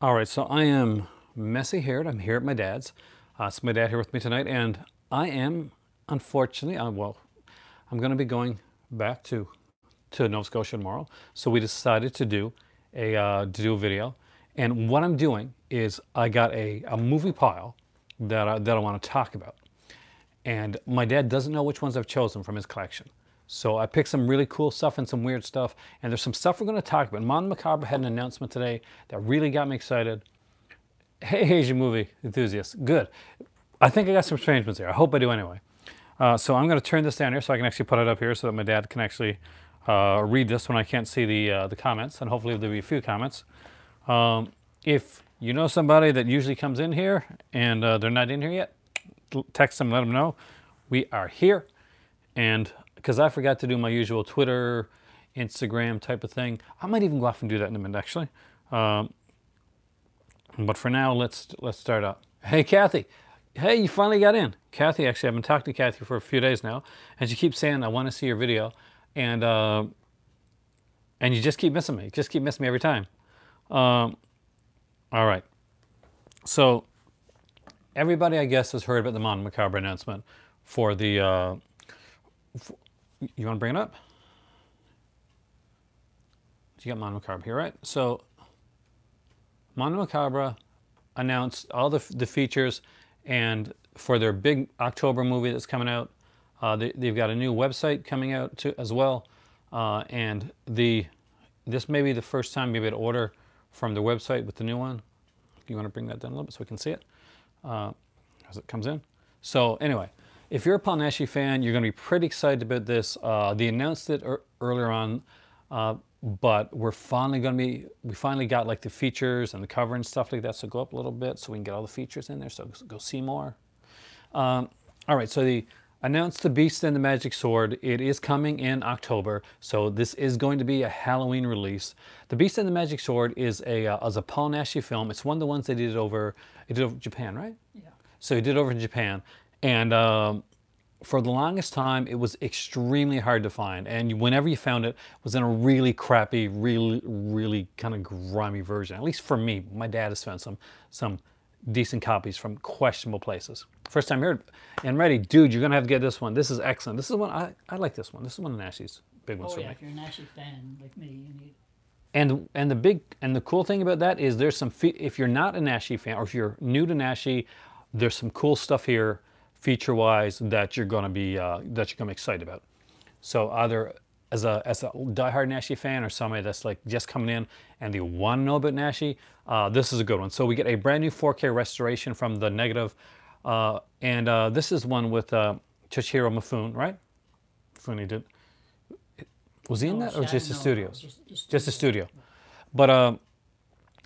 All right, so I am messy haired. I'm here at my dad's. Uh, it's my dad here with me tonight, and I am, unfortunately, uh, well, I'm going to be going back to to Nova Scotia tomorrow. So we decided to do a uh, to do a video, and what I'm doing is I got a, a movie pile that I, that I want to talk about, and my dad doesn't know which ones I've chosen from his collection. So I picked some really cool stuff and some weird stuff. And there's some stuff we're going to talk about. Mondo Macabro had an announcement today that really got me excited. Hey, Asian movie enthusiasts. Good. I think I got some strange ones here. I hope I do anyway. Uh, so I'm going to turn this down here so I can actually put it up here so that my dad can actually uh, read this when I can't see the, uh, the comments. And hopefully there'll be a few comments. Um, if you know somebody that usually comes in here and uh, they're not in here yet, text them, let them know. We are here. And because I forgot to do my usual Twitter, Instagram type of thing. I might even go off and do that in a minute, actually. Um, but for now, let's let's start up. Hey, Kathy. Hey, you finally got in. Kathy, actually, I've been talking to Kathy for a few days now, and she keeps saying, I want to see your video. And, uh, and you just keep missing me. You just keep missing me every time. Um, all right. So, everybody, I guess, has heard about the Mondo Macabro announcement for the, uh, you want to bring it up? You got Mondo Macabro here, right? So, Mondo Macabro announced all the, the features and for their big October movie that's coming out, uh, they, have got a new website coming out too, as well. Uh, and the this may be the first time you'll be able to order from the website with the new one. You want to bring that down a little bit so we can see it uh, as it comes in. So anyway, if you're a Paul Naschy fan, you're going to be pretty excited about this. Uh, they announced it er earlier on, uh, but we're finally going to be, we finally got like the features and the cover and stuff like that. So go up a little bit so we can get all the features in there. So go see more. Um, all right, so they announced The Beast and the Magic Sword. It is coming in October, so this is going to be a Halloween release. The Beast and the Magic Sword is a, uh, is a Paul Naschy film. It's one of the ones they did over, it did over Japan, right? Yeah. So he did over in Japan. And um, for the longest time, it was extremely hard to find. And whenever you found it, it was in a really crappy, really, really kind of grimy version. At least for me, my dad has found some, some decent copies from questionable places. First time here, and ready, dude, you're gonna have to get this one. This is excellent. This is one I, I like. This one. This is one of Naschy's big ones oh, for yeah, me. if you're a Naschy fan like me, you need. And and the big and the cool thing about that is there's some if you're not a Naschy fan or if you're new to Naschy, there's some cool stuff here feature-wise that you're going to be uh, that you're going to be excited about. So either as a as a diehard Naschy fan or somebody that's like just coming in and they want to know about Naschy, uh, this is a good one. So we get a brand new 4K restoration from the negative, uh, and uh, this is one with uh, Toshiro Mifune, right? Mifune did. Was he in that or just the studios? Just, the studio. But um,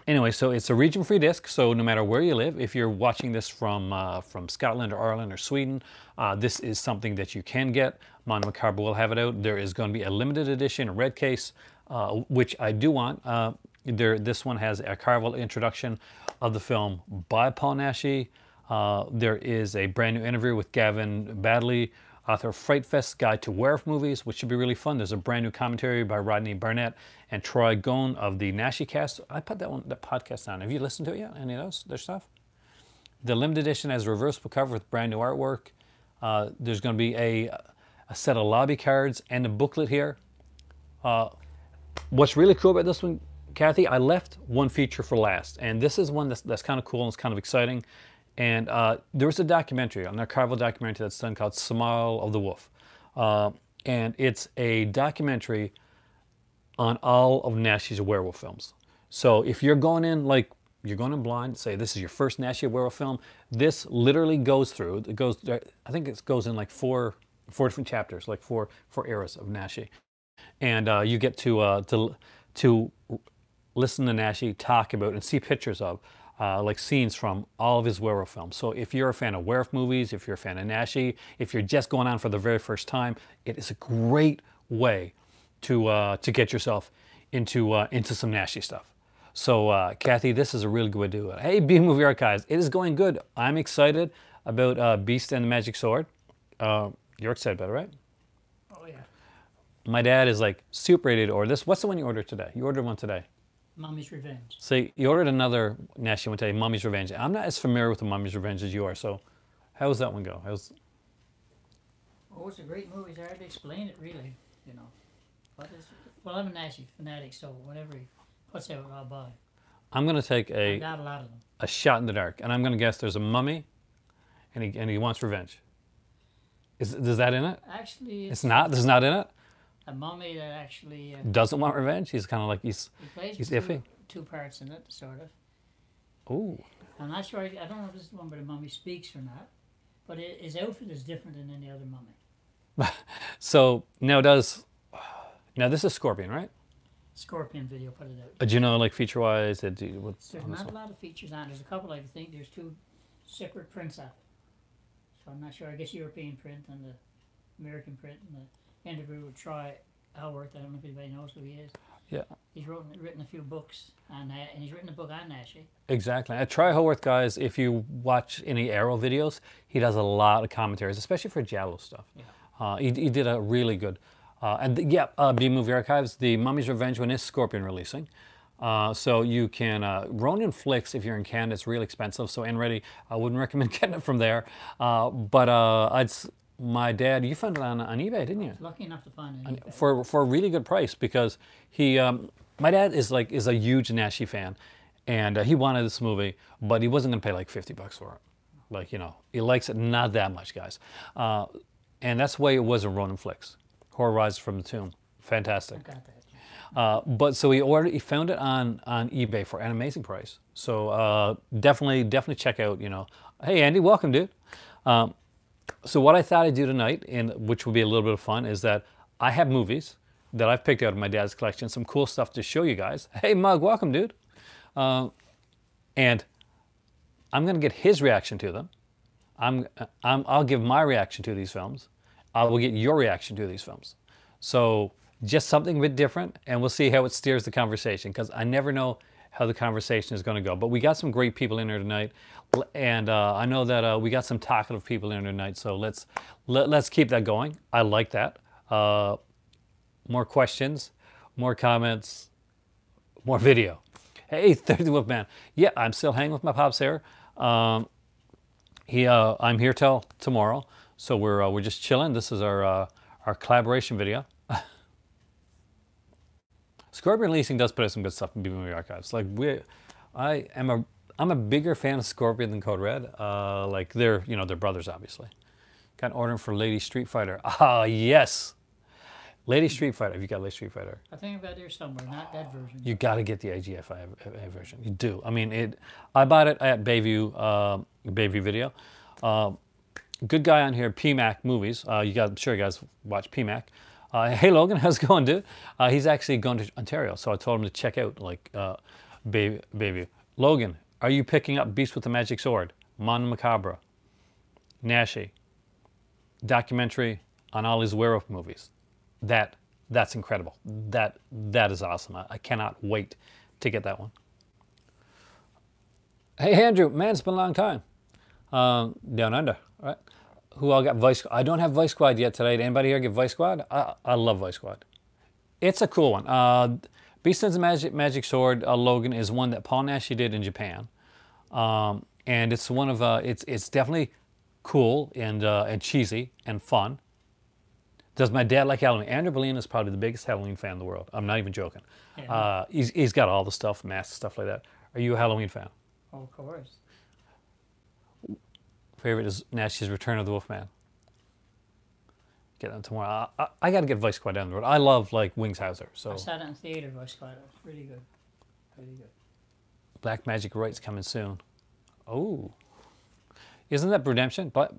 anyway, so it's a region-free disc. So no matter where you live, if you're watching this from uh, from Scotland or Ireland or Sweden, uh, this is something that you can get. Mondo Macabro will have it out. There is going to be a limited edition, red case, uh, which I do want. Uh, there, this one has a archival introduction of the film by Paul Naschy. Uh, there is a brand new interview with Gavin Baddeley, author of Fright Fest Guide to Werewolf Movies, which should be really fun. There's a brand new commentary by Rodney Barnett and Troy Guinn of the Naschy Cast. I put that one, that podcast on. Have you listened to it yet? Any of those, their stuff? The limited edition has a reversible cover with brand new artwork. Uh, there's going to be a, a set of lobby cards and a booklet here. Uh, what's really cool about this one, Kathy, I left one feature for last, and this is one that's, that's kind of cool and it's kind of exciting. And uh, there was a documentary, an archival documentary that's done called Smile of the Wolf. Uh, and it's a documentary on all of Naschy's werewolf films. So if you're going in like you're going in blind, say this is your first Naschy werewolf film, this literally goes through. It goes. I think it goes in like four four different chapters, like four four eras of Naschy, and uh, you get to uh, to to listen to Naschy talk about and see pictures of. Uh, like scenes from all of his werewolf films. So if you're a fan of werewolf movies, if you're a fan of Naschy, if you're just going on for the very first time, it is a great way to uh, to get yourself into uh, into some Naschy stuff. So uh, Kathy, this is a really good way to do it. Hey, B Movie Archives, it is going good. I'm excited about uh, Beast and the Magic Sword. Uh, you're excited about it, right? Oh yeah. My dad is like super ready to order this. What's the one you ordered today? You ordered one today. Mummy's Revenge. See, you ordered another Nash one today, Mummy's Revenge. I'm not as familiar with the Mummy's Revenge as you are, so how does that one go? How's Oh, it's a great movie. It's hard to explain it, really. You know. But well, I'm a Naschy fanatic, so whatever he puts out, I'll buy. I'm gonna take I a, a lot of them. a shot in the dark, and I'm gonna guess there's a mummy, and he and he wants revenge. Is is that in it? Actually, It's it's not. There's not in it. A mummy that actually uh, Doesn't want revenge. He's kind of like he's. he plays He's two, iffy. two parts in it, sort of. Ooh. I'm not sure. I, I don't know if this is the one where the mummy speaks or not, but it, his outfit is different than any other mummy. So now does. Now this is Scorpion, right? Scorpion video put it out. Uh, do you know like feature wise? Do what's There's not a lot of features on. it. There's a couple. I think there's two separate prints it. So I'm not sure. I guess European print and the American print. And the interview with Troy Howarth. I don't know if anybody knows who he is. Yeah. He's wrote, written a few books on that, and he's written a book on Naschy. Exactly. At Troy Howarth, guys, if you watch any Arrow videos, he does a lot of commentaries, especially for Giallo stuff. Yeah. Uh, he, he did a really good. Uh, and the, yeah, uh, B Movie Archives, the Mummy's Revenge one is Scorpion releasing. Uh, so you can, uh, Ronin Flix, if you're in Canada, it's real expensive. So and ready, I wouldn't recommend getting it from there. Uh, but uh, I'd, my dad, you found it on, on eBay, didn't you? Lucky enough to find it. on eBay. for for a really good price because he um, my dad is like is a huge Naschy fan and uh, he wanted this movie but he wasn't gonna pay like 50 bucks for it like you know he likes it not that much guys uh, and that's the way it was in Ronin Flix Horror Rises from the Tomb fantastic Got that. uh, but so he ordered he found it on on eBay for an amazing price so uh, definitely definitely check out you know hey Andy welcome dude um, so what I thought I'd do tonight, and which will be a little bit of fun, is that I have movies that I've picked out of my dad's collection, some cool stuff to show you guys. Hey, Mug, welcome, dude. Uh, and I'm going to get his reaction to them. I'm, I'm, I'll give my reaction to these films. I will get your reaction to these films. So just something a bit different, and we'll see how it steers the conversation because I never know how the conversation is going to go. But we got some great people in here tonight, and uh, I know that uh, we got some talkative people in here tonight. So let's let, let's keep that going. I like that. Uh, more questions, more comments, more video. Hey, 30 Wolf Man. Yeah, I'm still hanging with my pops here. Um, he, uh, I'm here till tomorrow, so we're uh, we're just chilling. This is our uh, our collaboration video. Scorpion Leasing does put out some good stuff in B Movie Archives. Like we, I am a I'm a bigger fan of Scorpion than Code Red. Uh, like they're you know they're brothers obviously. Got an order for Lady Street Fighter. Ah yes, Lady Street Fighter. Have you got Lady Street Fighter? I think I've got there somewhere, not that version. You got to get the IGFI version. You do. I mean, it. I bought it at Bayview, uh, Bayview Video. Uh, good guy on here, PMAC Movies. Uh, you guys, I'm sure you guys watch PMAC. Uh, hey Logan, how's it going, dude? Uh, he's actually going to Ontario, so I told him to check out like uh, baby, Bayview. Logan, are you picking up Beast with the Magic Sword, Mondo Macabro, Naschy, documentary on all his werewolf movies? That that's incredible. That that is awesome. I, I cannot wait to get that one. Hey Andrew, man, it's been a long time. Um, down under, right? Who all got Vice? I don't have Vice Squad yet today. Did anybody here get Vice Squad? I, I love Vice Squad. It's a cool one. Uh, Beast and Magic Magic Sword uh, Logan is one that Paul Naschy did in Japan, um, and it's one of uh, it's it's definitely cool and uh, and cheesy and fun. Does my dad like Halloween? Andrew Boleyn is probably the biggest Halloween fan in the world. I'm not even joking. Yeah. Uh, he's, he's got all the stuff, masks, stuff like that. Are you a Halloween fan? Oh, of course. Favorite is Naschy's Return of the Wolfman. Get them tomorrow. I, I, I got to get Vice Squad down the road. I love like Wings Hauser. So I saw it in theater, Vice Squad. It was really good. Really good. Black Magic Rites coming soon. Oh, isn't that Redemption? But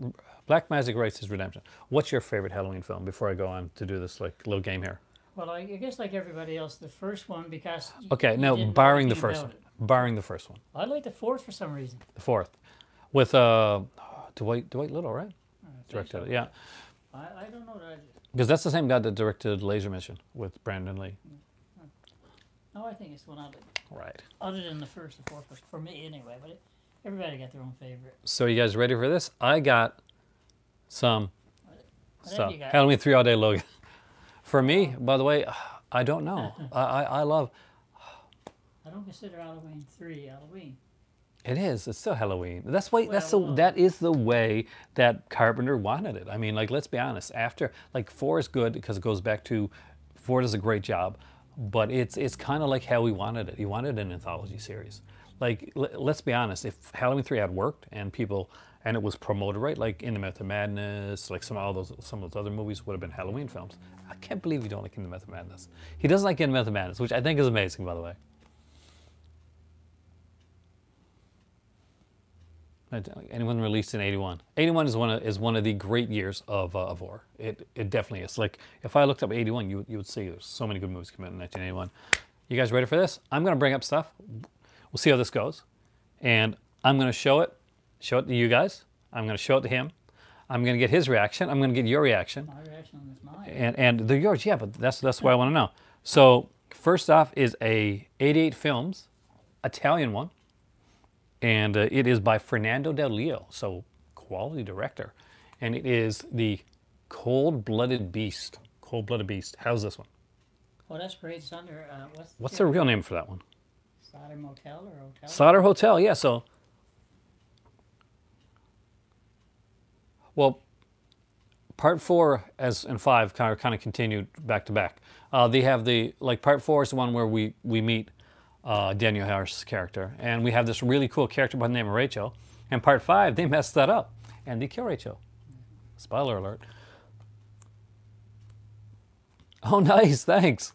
Black Magic Rites is Redemption. What's your favorite Halloween film? Before I go on to do this like little game here. Well, I, I guess like everybody else, the first one because. Okay, now barring the first one, barring the first one. I like the fourth for some reason. the fourth, with uh, Dwight Dwight Little, right? Directed so. it, yeah. I, I don't know that. Because that's the same guy that directed Laser Mission with Brandon Lee. Hmm. no, I think it's one like. Right. Other than the first and fourth, for me anyway. But it, everybody got their own favorite. So you guys ready for this? I got some What stuff. you got? Halloween three all day Logan. For me, oh. by the way, I don't know. I, I, I love I don't consider Halloween three Halloween. It is. It's still Halloween. That's why. that's the. That is the way that Carpenter wanted it. I mean, like, let's be honest. After like four is good because it goes back to four does a great job, but it's it's kind of like how he wanted it. He wanted an anthology series. Like, l- let's be honest. If Halloween three had worked and people and it was promoted right, like In the Mouth of Madness, like some of those some of those other movies would have been Halloween films. I can't believe you don't like In the Mouth of Madness. He doesn't like In the Mouth of Madness, which I think is amazing, by the way. Anyone released in '81? '81 is one of is one of the great years of uh, of horror. It it definitely is. Like if I looked up '81, you would- you would see there's so many good movies come out in 1981. You guys ready for this? I'm gonna bring up stuff. We'll see how this goes, and I'm gonna show it, show it to you guys. I'm gonna show it to him. I'm gonna get his reaction. I'm gonna get your reaction My reaction on this mine. and and they're yours, yeah. But that's that's what I want to know. So first off is a 88 Films, Italian one, and uh, it is by Fernando Di Leo, so quality director, and it is the Cold Blooded Beast. Cold Blooded Beast. How's this one? Oh, that's great. Under uh, what's What's the real name for that one? Solder Motel or Hotel? Slaughter Hotel. Yeah. So. Well, part four as and five kind of kind of continued back to back. Uh, they have the like part four is the one where we we meet uh, Daniel Harris' character, and we have this really cool character by the name of Rachel. And part five, they messed that up, and they kill Rachel. Spoiler alert. Oh, nice, thanks.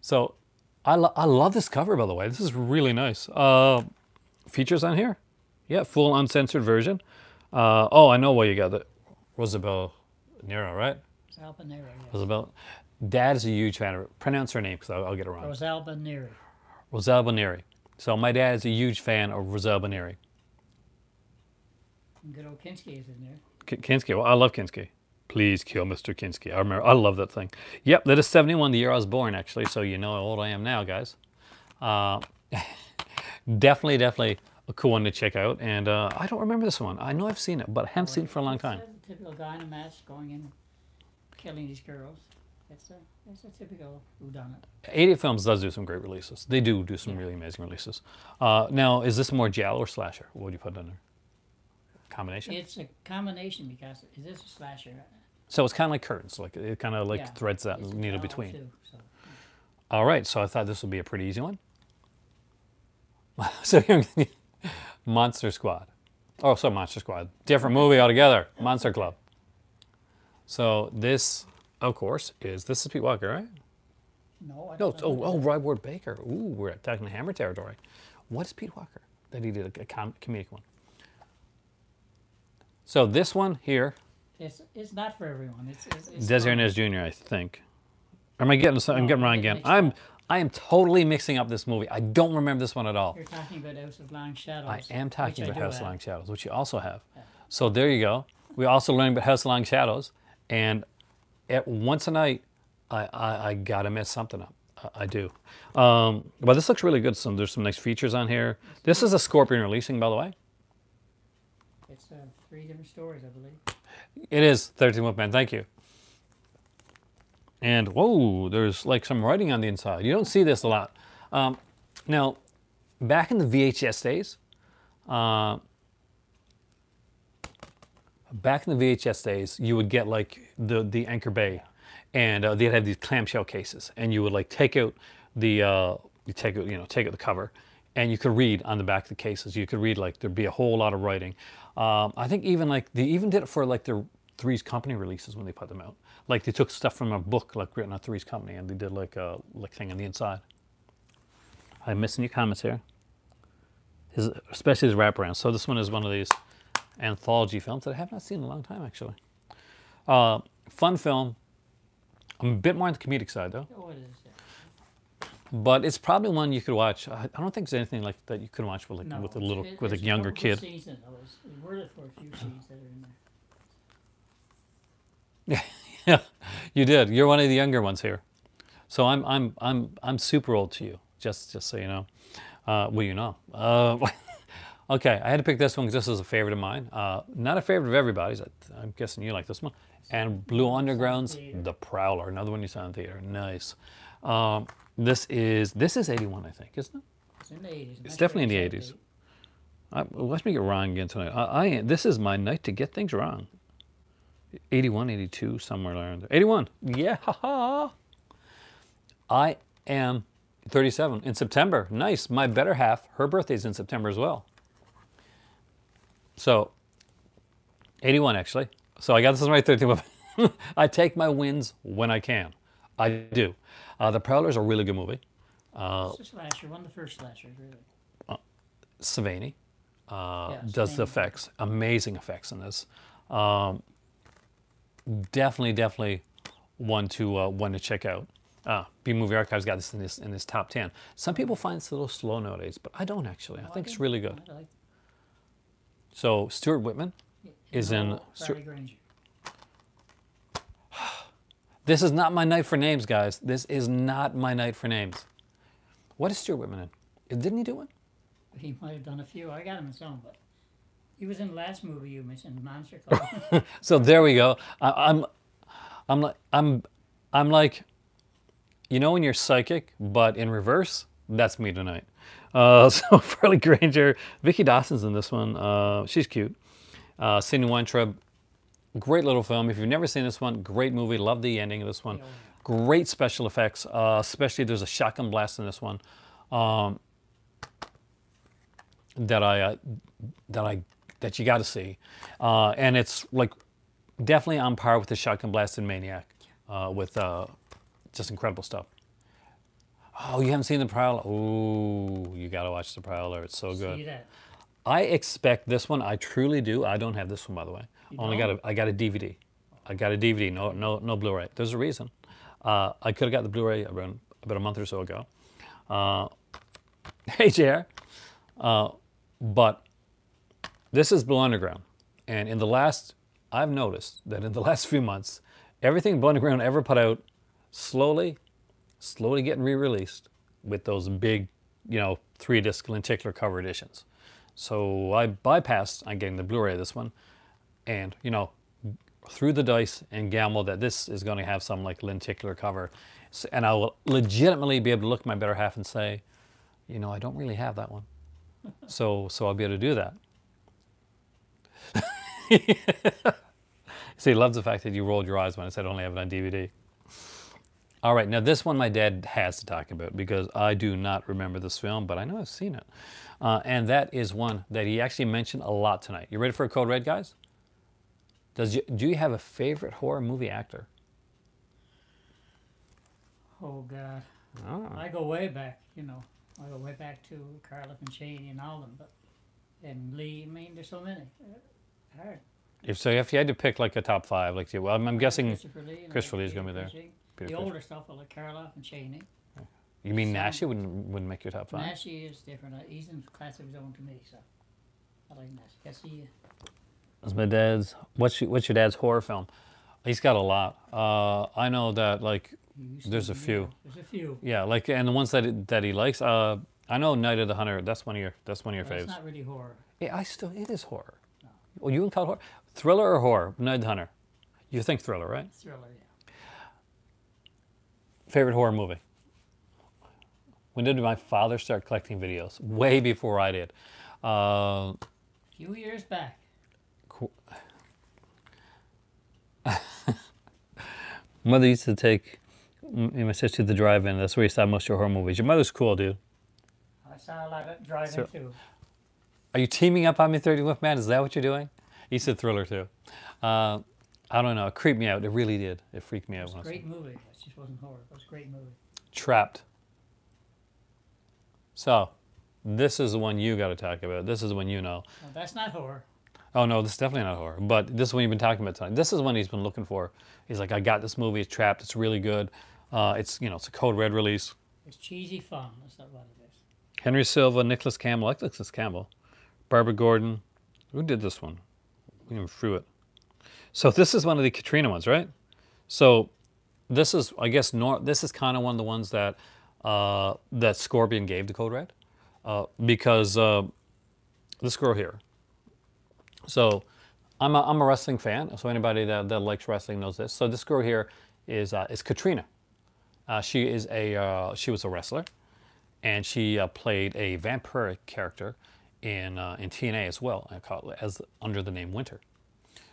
So, I, lo- I love this cover, by the way. This is really nice. Uh, features on here? Yeah, full uncensored version. Uh, oh, I know why you got it. Rosabelle Nero, right? It's Albaneri. Yes. Rosabelle. Dad is a huge fan of it. Pronounce her name because I'll, I'll get it wrong. Rosalba Neri. Rosalba Neri. So my dad is a huge fan of Rosalba Neri. Good old Kinski is in there. K- Kinski. Well, I love Kinski. Please kill Mr. Kinski. I remember. I love that thing. Yep, that is 71, the year I was born, actually. So you know how old I am now, guys. Uh, definitely, definitely a cool one to check out. And uh, I don't remember this one. I know I've seen it, but I haven't seen it for a long time. a typical guy in a mask going in, killing these girls. It's a it's a typical whodunit. 88 Films does do some great releases. They do do some really amazing releases. Uh, now, is this more Giallo or slasher? What would you put in there? Combination? It's a combination because is this a slasher? so it's kind of like curtains. Like it kind of like Yeah, threads that it's needle between. Too, so. All right, so I thought this would be a pretty easy one. so here, Monster Squad. Oh, so Monster Squad. Different movie altogether. Monster Club. So this, of course, is this is Pete Walker, right? No, I No, don't it's, know oh, oh, Roy Ward Baker. Ooh, we're attacking the Hammer territory. What is Pete Walker that he did a, a com- comedic one? So this one here. It's it's not for everyone. It's, it's, it's fun. Inez Jr., I think. Am I getting? some- I'm getting wrong again. I'm. I am totally mixing up this movie. I don't remember this one at all. You're talking about House of Long Shadows. I am talking about House of. Long Shadows, which you also have. So there you go. We also learned about House of Long Shadows, and at once a night, I, I, I gotta mess something up. I, I do. Um, but this looks really good. Some there's some nice features on here. This is a Scorpion releasing, by the way. It's uh, three different stories, I believe. It is 13 Wolfman. Thank you. And whoa, there's like some writing on the inside. You don't see this a lot. Um, now, back in the VHS days, uh, back in the VHS days, you would get like the the Anchor Bay, and uh, they'd have these clamshell cases, and you would like take out the uh, you take out you know take out the cover, and you could read on the back of the cases. You could read like there'd be a whole lot of writing. Um, I think even like they even did it for like their Three's Company releases when they put them out. Like they took stuff from a book like written on Three's Company, and they did like a like thing on the inside. I'm missing your comments here. His, especially his wraparound. So this one is one of these anthology films that I have not seen in a long time, actually. Uh, fun film. I'm a bit more on the comedic side, though. Oh, it is. But it's probably one you could watch. I I don't think there's anything like that you could watch with like No, with a little it- with a younger kid. Scenes in those. Worded for a few scenes that are in there. Yeah, you did. You're one of the younger ones here. So I'm I'm I'm I'm super old to you. Just just so you know. Uh, well, you know. Uh, okay, I had to pick this one because this is a favorite of mine. Uh, not a favorite of everybody's. I- I'm guessing you like this one. And Blue Underground's The Prowler, another one you saw in theater. Nice. Um, this is this is 81, I think, isn't it? It's in the eighties. It's definitely in the 80s. I, let me get wrong again tonight. I, I this is my night to get things wrong. 81, 82, somewhere around there. 81. Yeah. ha-ha. I am 37 in September. Nice. My better half, her birthday's in September as well. So, 81 actually. So I got this right 13. I take my wins when I can. I do. Uh, the Prowler's a really good movie. Uh, it's a slasher, one of the first slashers, really. Uh, Savini uh, yeah, does the effects, amazing effects in this. Um, definitely, definitely one to uh, one to check out. Uh, B Movie Archive's got this in this in this top ten. Some people find it's a little slow nowadays, but I don't actually. I think it's really good. So Stuart Whitman is in. Oh, Stuart, this is not my night for names, guys. This is not my night for names. What is Stuart Whitman in? Didn't he do one? He might have done a few. I got him in some, but he was in the last movie you mentioned, Monster Club. so there we go. I, I'm, I'm like, I'm, I'm like, you know, when you're psychic, but in reverse. That's me tonight. Uh, so Farley Granger, Vicki Dawson's in this one. Uh, she's cute. Uh, Cindy Weintraub, great little film. If you've never seen this one, great movie. Love the ending of this one. Great special effects, uh, especially there's a shotgun blast in this one. Um, that I uh, that I that you got to see, uh, and it's like definitely on par with the Shotgun Blast and Maniac, uh, with just incredible stuff. Oh, you haven't seen the Prowler? Oh, you got to watch the Prowler. It's so good. I expect this one. I truly do. I don't have this one, by the way. You Only don't? got a I got a DVD. I got a DVD. No, no, no Blu-ray. There's a reason. Uh, I could have got the Blu-ray around about a month or so ago. Uh, hey, JR. Uh, but this is Blue Underground. And in the last, I've noticed that in the last few months, everything Blue Underground ever put out slowly, slowly getting re-released with those big, you know, three disc lenticular cover editions. So I bypassed on getting the Blu-ray of this one and, you know, threw the dice and gambled that this is going to have some like lenticular cover. And I will legitimately be able to look my better half and say, you know, I don't really have that one so, so I'll be able to do that. See, he loves the fact that you rolled your eyes when I said I only have it on DVD. All right, now this one my dad has to talk about because I do not remember this film, but I know I've seen it. Uh, and that is one that he actually mentioned a lot tonight. You ready for a code red, guys? Does you, do you have a favorite horror movie actor? Oh God, oh. I go way back. You know, I go way back to Karloff and Chaney and all them, but and Lee. I mean, there's so many. Uh, hard. If so, if you had to pick like a top five, like you well, I'm, I'm guessing Christopher Lee, Christopher Lee is going to be there. Peter the older stuff, like Karloff and Chaney. You mean Naschy wouldn't wouldn't make your top five? Naschy is different. Uh, he's in class of his own to me, so I like Naschy. Guess he. That's my dad's. What's your, what's your dad's horror film? He's got a lot. Uh, I know that like there's a few. There's a few. Yeah, like and the ones that he, that he likes. Uh, I know Night of the Hunter. That's one of your. That's one of your well, faves. It's not really horror. Yeah, I still. It is horror. No. Well, you can call it horror. Thriller or horror? Night of the Hunter. You think thriller, right? Thriller, yeah. Favorite horror movie? When did my father start collecting videos? Way before I did. Uh, a few years back. Cool. Mother used to take my sister to the drive-in. That's where you saw most of your horror movies. Your mother's cool, dude. I saw a lot of drive-in so, too. Are you teaming up on me, 30 Wolf Man? Is that what you're doing? He said thriller too. Uh, I don't know. It creeped me out. It really did. It freaked me it out. Was a great movie. It just wasn't horror. It was a great movie. Trapped. So, this is the one you got to talk about. This is the one you know. That's not horror. Oh no, this is definitely not horror. But this is what you've been talking about tonight. This is one he's been looking for. He's like, I got this movie. It's trapped. It's really good. Uh, it's you know, it's a code red release. It's cheesy fun. That's not what it is. Henry Silva, Nicholas Campbell, like Nicholas Campbell, Barbara Gordon. Who did this one? Threw it. So this is one of the Katarina ones, right? So this is, I guess, nor, this is kind of one of the ones that uh, that Scorpion gave to Code Red, uh, because uh, this girl here. So I'm a, I'm a wrestling fan, so anybody that, that likes wrestling knows this. So this girl here is uh, is Katarina. Uh, she is a uh, she was a wrestler, and she played a vampiric character in in TNA as well, as under the name Winter.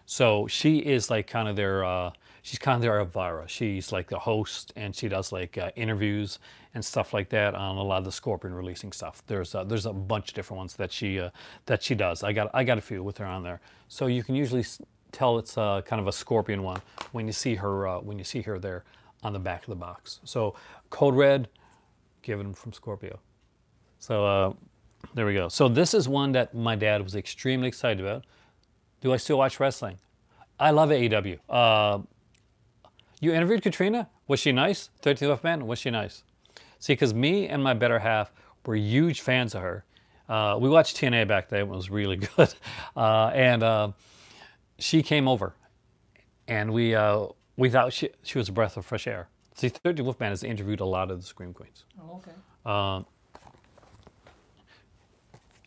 So she is like kind of their uh, she's kind of their Elvira. She's like the host, and she does like uh, interviews and stuff like that on a lot of the Scorpion releasing stuff. There's uh, there's a bunch of different ones that she uh, that she does. I got I got a few with her on there, so you can usually tell it's uh, kind of a Scorpion one when you see her uh, when you see her there on the back of the box. So Code Red, given from Scorpio. So uh, there we go. So this is one that my dad was extremely excited about. Do I still watch wrestling? I love AEW. Uh, you interviewed Katarina? Was she nice? 13th Man? Was she nice? See, because me and my better half were huge fans of her. Uh, we watched TNA back then. It was really good. Uh, and uh, she came over. And we, uh, we thought she, she was a breath of fresh air. See, 13th Wolfman has interviewed a lot of the Scream Queens. Oh, okay.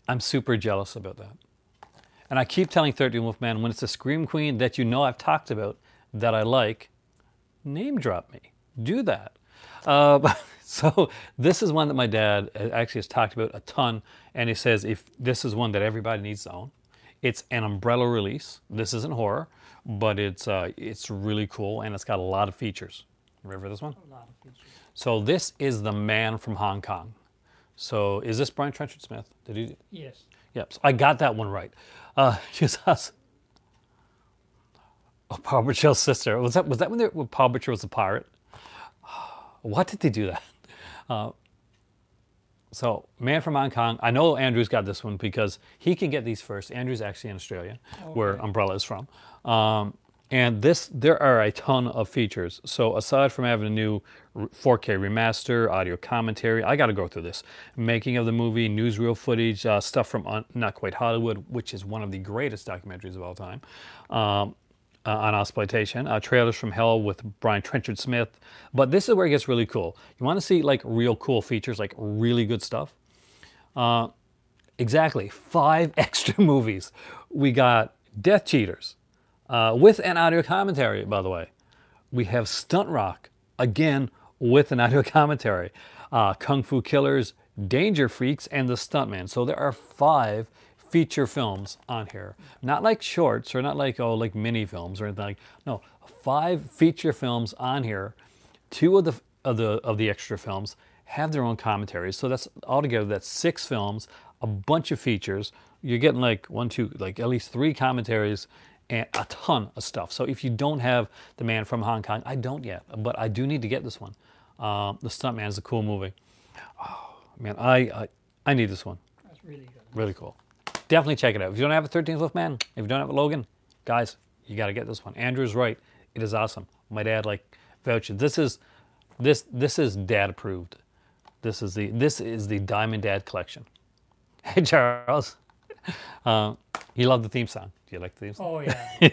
I'm super jealous about that. And I keep telling 13 Wolfman when it's a Scream Queen that you know I've talked about that I like, name drop me. Do that. Uh, so this is one that my dad actually has talked about a ton, and he says if this is one that everybody needs to own. It's an umbrella release. This isn't horror, but it's uh, it's really cool and it's got a lot of features. Remember this one? A lot of features. So this is the man from Hong Kong. So is this Brian Trenchard Smith? Did he? Yes. Yep, so I got that one right. Uh, she's us. Oh, Paul Burchell's sister. Was that was that when, they, when Paul Burchell was a pirate? What did they do that? Uh, so, Man from Hong Kong. I know Andrew's got this one because he can get these first. Andrew's actually in Australia, where Umbrella is from. Um, and this, there are a ton of features. So, aside from having a new 4K remaster, audio commentary, I got to go through this. Making of the movie, newsreel footage, uh, stuff from Un- Not Quite Hollywood, which is one of the greatest documentaries of all time. Um, uh, on exploitation. Uh, trailers from Hell with Brian Trenchard Smith. But this is where it gets really cool. You want to see like real cool features, like really good stuff. Uh, exactly, five extra movies. We got Death Cheaters uh, with an audio commentary, by the way. We have Stunt Rock again with an audio commentary. Uh, Kung Fu Killers, Danger Freaks, and The Stuntman. So there are five feature films on here. Not like shorts or not like oh like mini films or anything like. No, five feature films on here. Two of the of the of the extra films have their own commentaries. So that's altogether that's six films, a bunch of features. You're getting like one, two, like at least three commentaries and a ton of stuff. So if you don't have The Man from Hong Kong, I don't yet, but I do need to get this one. Um, the Stuntman is a cool movie. Oh, man, I, I I need this one. That's really good. Really cool. Definitely check it out. If you don't have a 13th Wolf Man, if you don't have a Logan, guys, you got to get this one. Andrew's right. It is awesome. My dad like vouched. This is this this is dad approved. This is the this is the Diamond Dad collection. Hey Charles, uh, you love the theme song. Do you like the theme song? Oh yeah.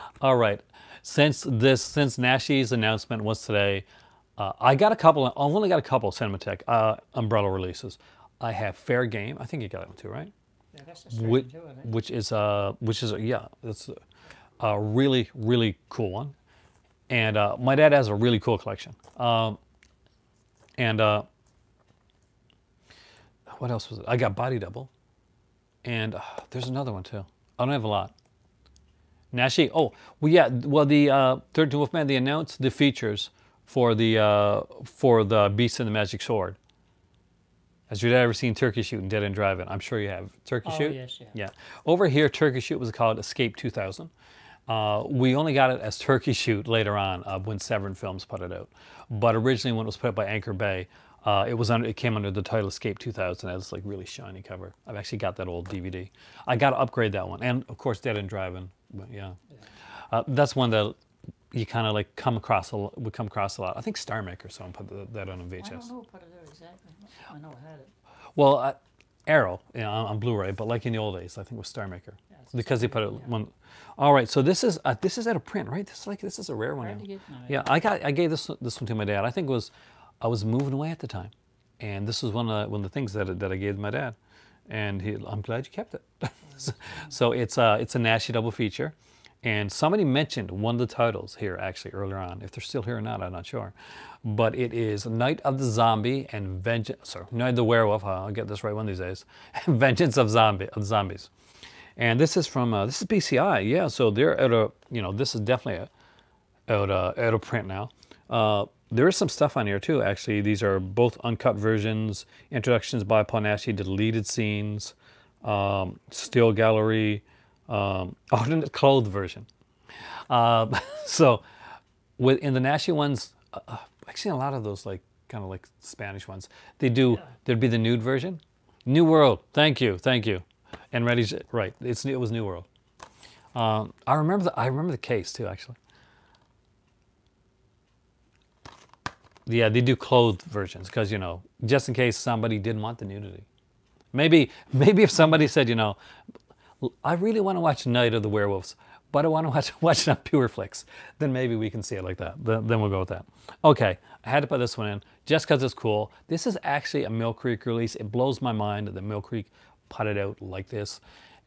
All right. Since this, since Naschy's announcement was today, uh, I got a couple. I've only got a couple Cinematech uh, umbrella releases. I have Fair Game. I think you got that one too, right? yeah that's the Which, too, I think. which is uh, which is yeah, that's a, a really really cool one. And uh, my dad has a really cool collection. Um, and uh, what else was it? I got Body Double, and uh, there's another one too. I don't have a lot. Naschy. Oh, well, yeah. Well, the uh, Third Wolfman they announced the features for the uh, for the Beast and the Magic Sword. Has your dad ever seen Turkey Shoot and Dead End Drive-In? I'm sure you have. Turkey Oh, Shoot. yes, yeah. Yeah. Over here, Turkey Shoot was called Escape 2000. Uh, we only got it as Turkey Shoot later on uh, when Severin Films put it out. But originally, when it was put out by Anchor Bay, uh, it was under, it came under the title Escape 2000 as like really shiny cover. I've actually got that old DVD. I got to upgrade that one, and of course Dead and Driving. But yeah, uh, that's one that you kind of like come across a lo- would come across a lot. I think Star Maker someone put that on a VHS. don't know what part of there exactly. I know I had it. Well, uh, Arrow, you know, on, Blu-ray, but like in the old days, I think it was Star Maker Yeah, because they put it yeah. one. All right, so this is uh, this is out of print, right? This is like this is a rare one. Hard now. to get now, Yeah, I got I gave this this one to my dad. I think it was I was moving away at the time, and this was one of the, one of the things that that I gave my dad, and he, I'm glad you kept it. so it's uh it's a Naschy double feature, And somebody mentioned one of the titles here actually earlier on. If they're still here or not, I'm not sure. But it is Night of the Zombie and Vengeance. Sorry, Night of the Werewolf. I'll get this right one of these days. Vengeance of Zombie of Zombies. And this is from uh, this is BCI. Yeah, so they're at a you know this is definitely a, out uh, out of print now. Uh, there is some stuff on here too. Actually, these are both uncut versions, introductions by Paul Naschy, deleted scenes, um, still gallery, um, alternate clothed version. Uh, so, with in the Naschy ones, uh, uh, I've seen a lot of those like kind of like Spanish ones. They do. There'd be the nude version. New World. Thank you. Thank you. And ready. Right. It's it was New World. Um, I remember the I remember the case too actually. Yeah, they do clothed versions because you know, just in case somebody didn't want the nudity. Maybe, maybe if somebody said, you know, I really want to watch Night of the Werewolves, but I want to watch watch it on PureFlix, then maybe we can see it like that. Then, then we'll go with that. Okay, I had to put this one in just because it's cool. This is actually a Mill Creek release. It blows my mind that Mill Creek put it out like this.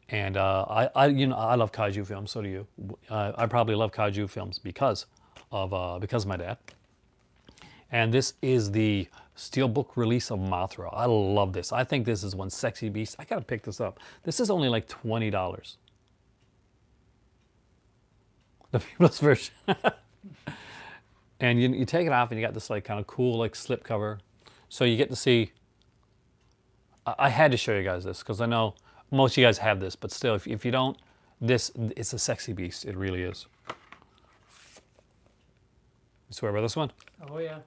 And uh, I, I, you know, I love kaiju films. So do you. Uh, I probably love kaiju films because of uh, because of my dad. And this is the steelbook release of Mothra. I love this. I think this is one sexy beast. I gotta pick this up. This is only like twenty dollars. The people's version. and you, you take it off and you got this like kind of cool like slip cover. So you get to see. I, I had to show you guys this because I know most of you guys have this, but still, if, if you don't, this it's a sexy beast. It really is. You swear by this one? Oh yeah.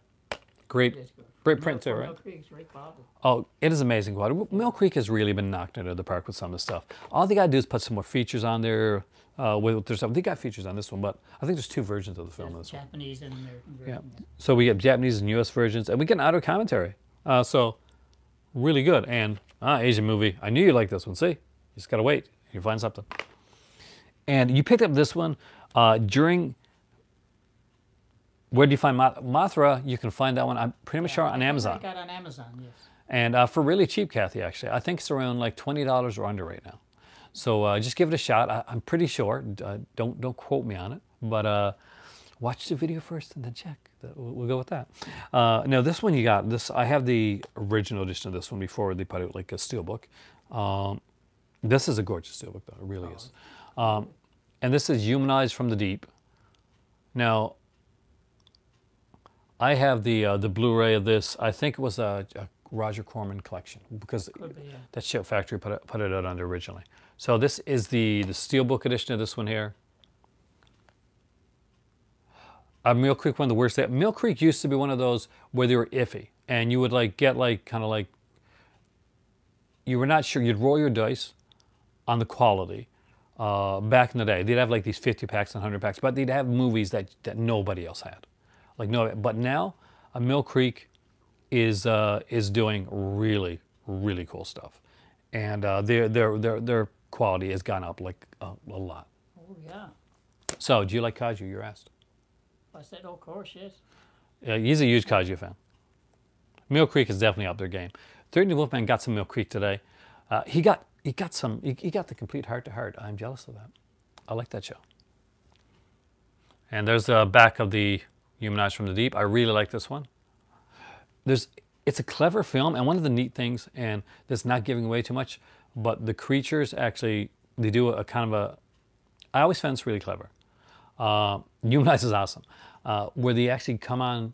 Great, great print too, right? Mill Creek's right quality. Oh, it is amazing quality. Mill Creek has really been knocked out of the park with some of the stuff. All they gotta do is put some more features on there. Uh, with their stuff. They got features on this one, but I think there's two versions of the film. this one. Japanese and American Yeah. version. yeah. So we get Japanese and U.S. versions, and we get an auto commentary. Uh, so really good. And ah, Asian movie. I knew you liked this one. See, you just gotta wait. You find something. And you picked up this one uh, during. Where do you find Moth- Mothra? You can find that one. I'm pretty much sure on I Amazon. got on Amazon, yes. And uh, for really cheap, Kathy, actually, I think it's around like twenty dollars or under right now. So uh, just give it a shot. I, I'm pretty sure. Uh, don't don't quote me on it, but uh, watch the video first and then check. We'll, we'll go with that. Uh, now this one you got this. I have the original edition of this one before they put out like a steelbook. Um, this is a gorgeous steelbook though. It really is. Um, and this is Humanoids from the Deep. Now I have the uh, the Blu-ray of this. I think it was a, a Roger Corman collection because be, yeah. that Shout Factory put it, put it out under originally. So this is the the steelbook edition of this one here. Uh, Mill Creek, one of the worst. That Mill Creek used to be one of those where they were iffy, and you would like get like kind of like you were not sure. You'd roll your dice on the quality. Uh, back in the day, they'd have like these 50 packs and 100 packs, but they'd have movies that, that nobody else had. Like no, but now, a Mill Creek is uh, is doing really really cool stuff, and uh, their their their their quality has gone up like a, a lot. Oh, yeah. So, do you like Kaiju? You're asked. I said, oh, of course, yes. Yeah, he's a huge Kaiju fan. Mill Creek is definitely up their game. Thirteen Wolfman got some Mill Creek today. Uh, he got he got some he, he got the complete Hart to Hart. I'm jealous of that. I like that show. And there's the back of the Humanoids from the Deep. I really like this one. There's it's a clever film, and one of the neat things, and that's not giving away too much, but the creatures actually they do a, kind of a. I always found this really clever. Uh, Humanoids is awesome, uh, where they actually come on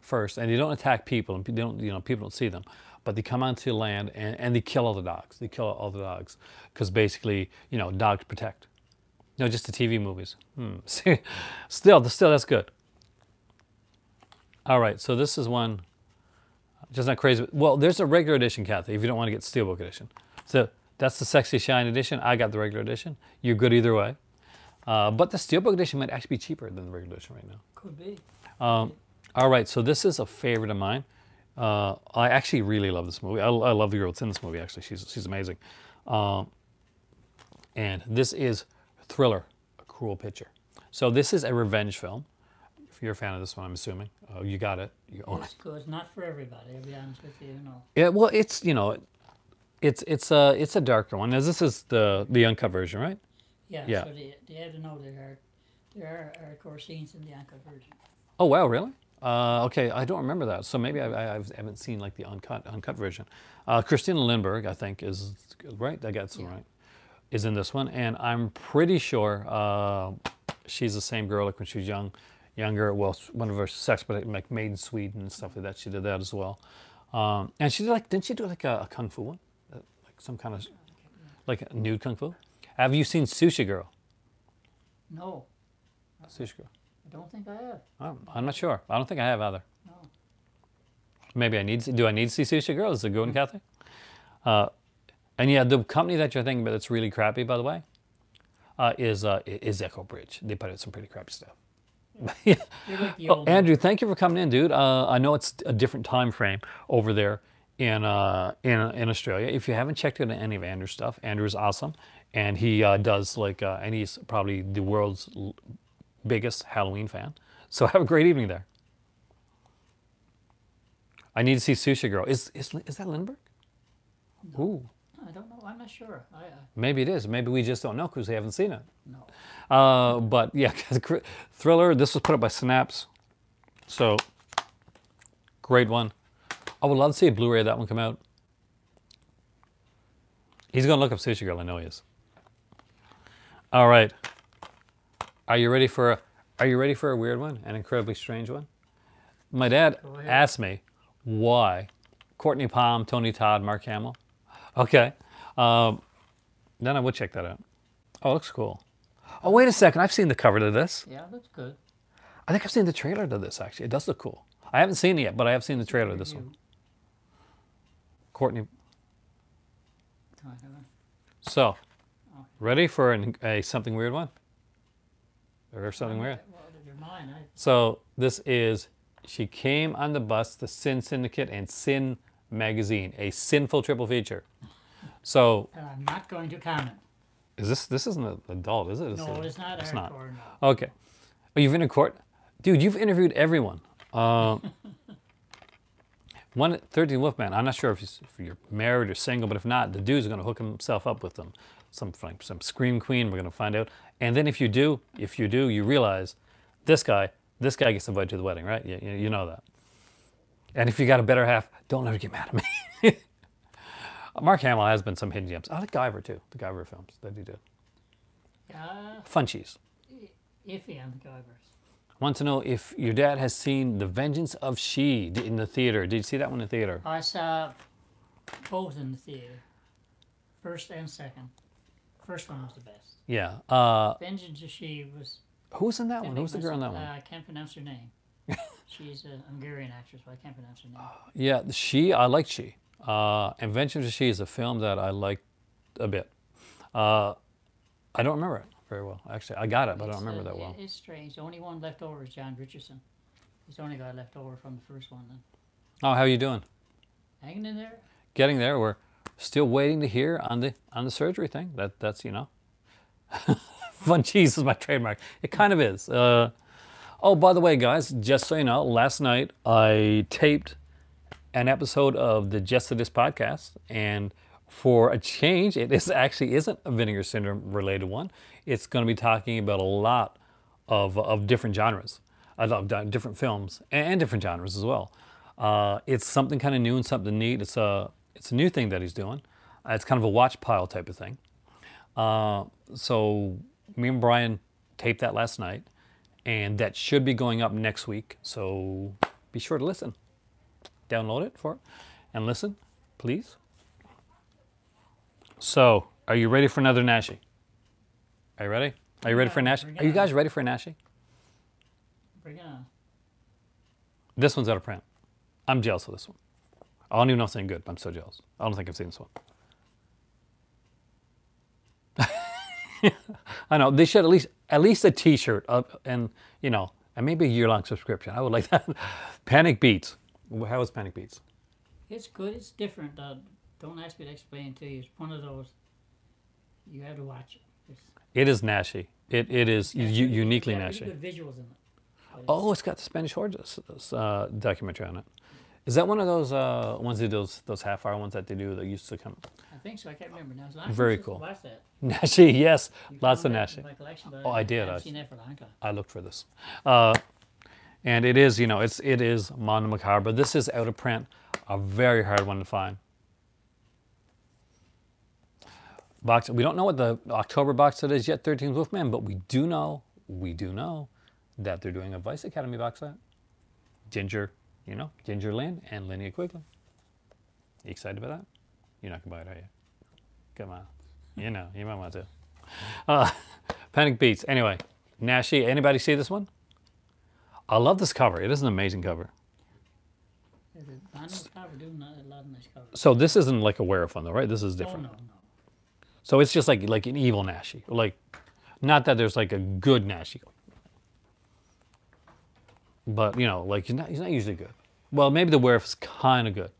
first, and they don't attack people, and they don't you know people don't see them, but they come onto land and, and they kill all the dogs. They kill all the dogs because basically you know dogs protect. No, just the TV movies. Hmm. still, still that's good. All right, so this is one, just not crazy. Well, there's a regular edition, Kathy, if you don't want to get Steelbook edition. So that's the Sexy Shine edition. I got the regular edition. You're good either way. Uh, but the Steelbook edition might actually be cheaper than the regular edition right now. Could be. Um, all right, so this is a favorite of mine. Uh, I actually really love this movie. I, I love the girl that's in this movie. Actually, she's she's amazing. Um, and this is Thriller, a cruel picture. So this is a revenge film. You're a fan of this one, I'm assuming Oh, you got it. You own it. It's good. It's not for everybody, I'll be honest with you, know. Yeah, well, it's you know, it's it's a it's a darker one. As this is the the uncut version, right? Yeah, Yeah. so they, they had to know there are there are hardcore scenes in the uncut version. Oh wow, really? Uh, okay, I don't remember that. So maybe I, I, I haven't seen like the uncut uncut version. Uh, Christina Lindberg, I think, is right. I got some Yeah. right. Is in this one, and I'm pretty sure uh, she's the same girl like when she was young, younger. Well, one of her sex, but like made in Sweden and stuff like that. She did that as well, um, and she did like didn't she do like a, a kung fu one, Uh, like some kind of like a nude kung fu? Have you seen Sushi Girl? No, Sushi Girl. I don't think I have. Oh, I'm not sure. I don't think I have either. No. Maybe I need. To, do I need to see Sushi Girl? Is it good one, Kathy? Uh, and yeah, the company that you're thinking about that's really crappy, by the way, uh, is uh, is Echo Bridge. They put out some pretty crappy stuff. yeah. Like Oh, Andrew, thank you for coming in, dude. Uh, I know it's a different time frame over there in uh, in in Australia. If you haven't checked out any of Andrew's stuff, Andrew's awesome, and he uh, does like, uh, and he's probably the world's l- biggest Halloween fan. So have a great evening there. I need to see Sushi Girl. Is is is that Lindbergh? Ooh, I don't know. I'm not sure. I, I maybe it is. Maybe we just don't know because we haven't seen it. no. Uh, but yeah, Thriller. This was put up by Snaps, so great one. I would love to see a Blu-ray of that one come out. He's gonna look up Sushi Girl. I know he is. All right. Are you ready for? A, are you ready for a weird one, an incredibly strange one? My dad Go ahead. asked me why Courtney Palm, Tony Todd, Mark Hamill. Okay. Um, then I would check that out. Oh, it looks cool. Oh, wait a second. I've seen the cover to this. Yeah, that's good. I think I've seen the trailer to this, actually. It does look cool. I haven't seen it yet, but I have seen the trailer to this one. Courtney. Oh, on. So, ready for an, a something weird one? Or something weird? Well, they're mine. I, So, this is She Came on the Bus, the Sin Syndicate, and Sin Magazine, a sinful triple feature. So, and I'm not going to comment. Is this this isn't an adult, is it? No, a- it's not it's not. No. Okay. Oh, you've been in court? Dude, you've interviewed everyone. Uh, one 13 Wolfman, I'm not sure if, he's, if you're married or single, but if not, the dude's going to hook himself up with them. Some, some Scream Queen, we're going to find out. And then if you do, if you do, you realize this guy, this guy gets invited to the wedding, right? You, you, you know that. And if you got a better half, don't let her get mad at me. Mark Hamill has been some hidden gems. I like Guyver too, the Guyver films that he did. Yeah, Fun cheese. iffy on the Guyvers. Want to know if your dad has seen The Vengeance of She in the theater. Did you see that one in the theater? I saw both in the theater, first and second. First one was the best. Yeah. Uh, Vengeance of She was. who was in that one? Who was the girl in that one? Uh, I can't pronounce her name. She's a Hungarian actress, but I can't pronounce her name. Yeah, She. I liked She. Uh, and Vengeance of She is a film that I liked a bit. Uh, I don't remember it very well. Actually, I got it, but I don't remember uh, that well. It's strange. The only one left over is John Richardson. He's the only guy left over from the first one. Then Oh, how are you doing? hanging in there. Getting there. We're still waiting to hear on the on the surgery thing. That that's you know. Fun cheese is my trademark. It kind of is. Uh, oh, by the way, guys, just so you know, last night I taped an episode of the Just to This podcast, and for a change, it is actually isn't a vinegar syndrome related one. It's going to be talking about a lot of, of different genres. Love different films and, and different genres as well. Uh, it's something kind of new and something neat. It's a it's a new thing that he's doing. Uh, it's kind of a watch pile type of thing. Uh, so me and Brian taped that last night, and that should be going up next week. So be sure to listen download it for and listen, please. So, are you ready for another Naschy? Are you ready? Are you ready for a Yeah, Naschy? Are you guys ready for a Naschy? Bring it on. This one's out of print. I'm jealous of this one. I don't even know if it's any good, but I'm so jealous. I don't think I've seen this one. I know they should at least at least a T-shirt up and you know and maybe a year-long subscription. I would like that. Panic Beats. How is Panic Beats? It's good. It's different. Uh, don't ask me to explain it to you. It's one of those. You have to watch it. It's, It is Naschy. It it is u- uniquely Naschy. Good visuals in it. Oh, it's got the Spanish Hordes uh, documentary on it. Is that one of those uh, ones do those those half hour ones that they do that used to come? I think so. I can't remember now. Long Very cool. that. Naschy, yes, You lots of that Naschy. in my collection, Oh, I did, I- seen that for a long time. I looked for this, uh, and it is you know it's it is Mondo Macabro. This is out of print, a very hard one to find. Box. We don't know what the October box set is yet, 13th Wolfman, but we do know we do know that they're doing a Vice Academy box set. Ginger, you know, Ginger Lynn and Linnea Quigley. You excited about that? You're not gonna buy it, are you? Come on. You know, you might want to. Uh, Panic Beats. Anyway, Naschy. Anybody see this one? I love this cover. It is an amazing cover. Is it Mondo Macabro doing a lot of nice covers? So this isn't like a werewolf one though, right? This is Oh, different. no, no. So it's just like like an evil Naschy. Like, not that there's like a good Naschy. But you know, like he's not he's not usually good. Well, maybe the werewolf is kind of good.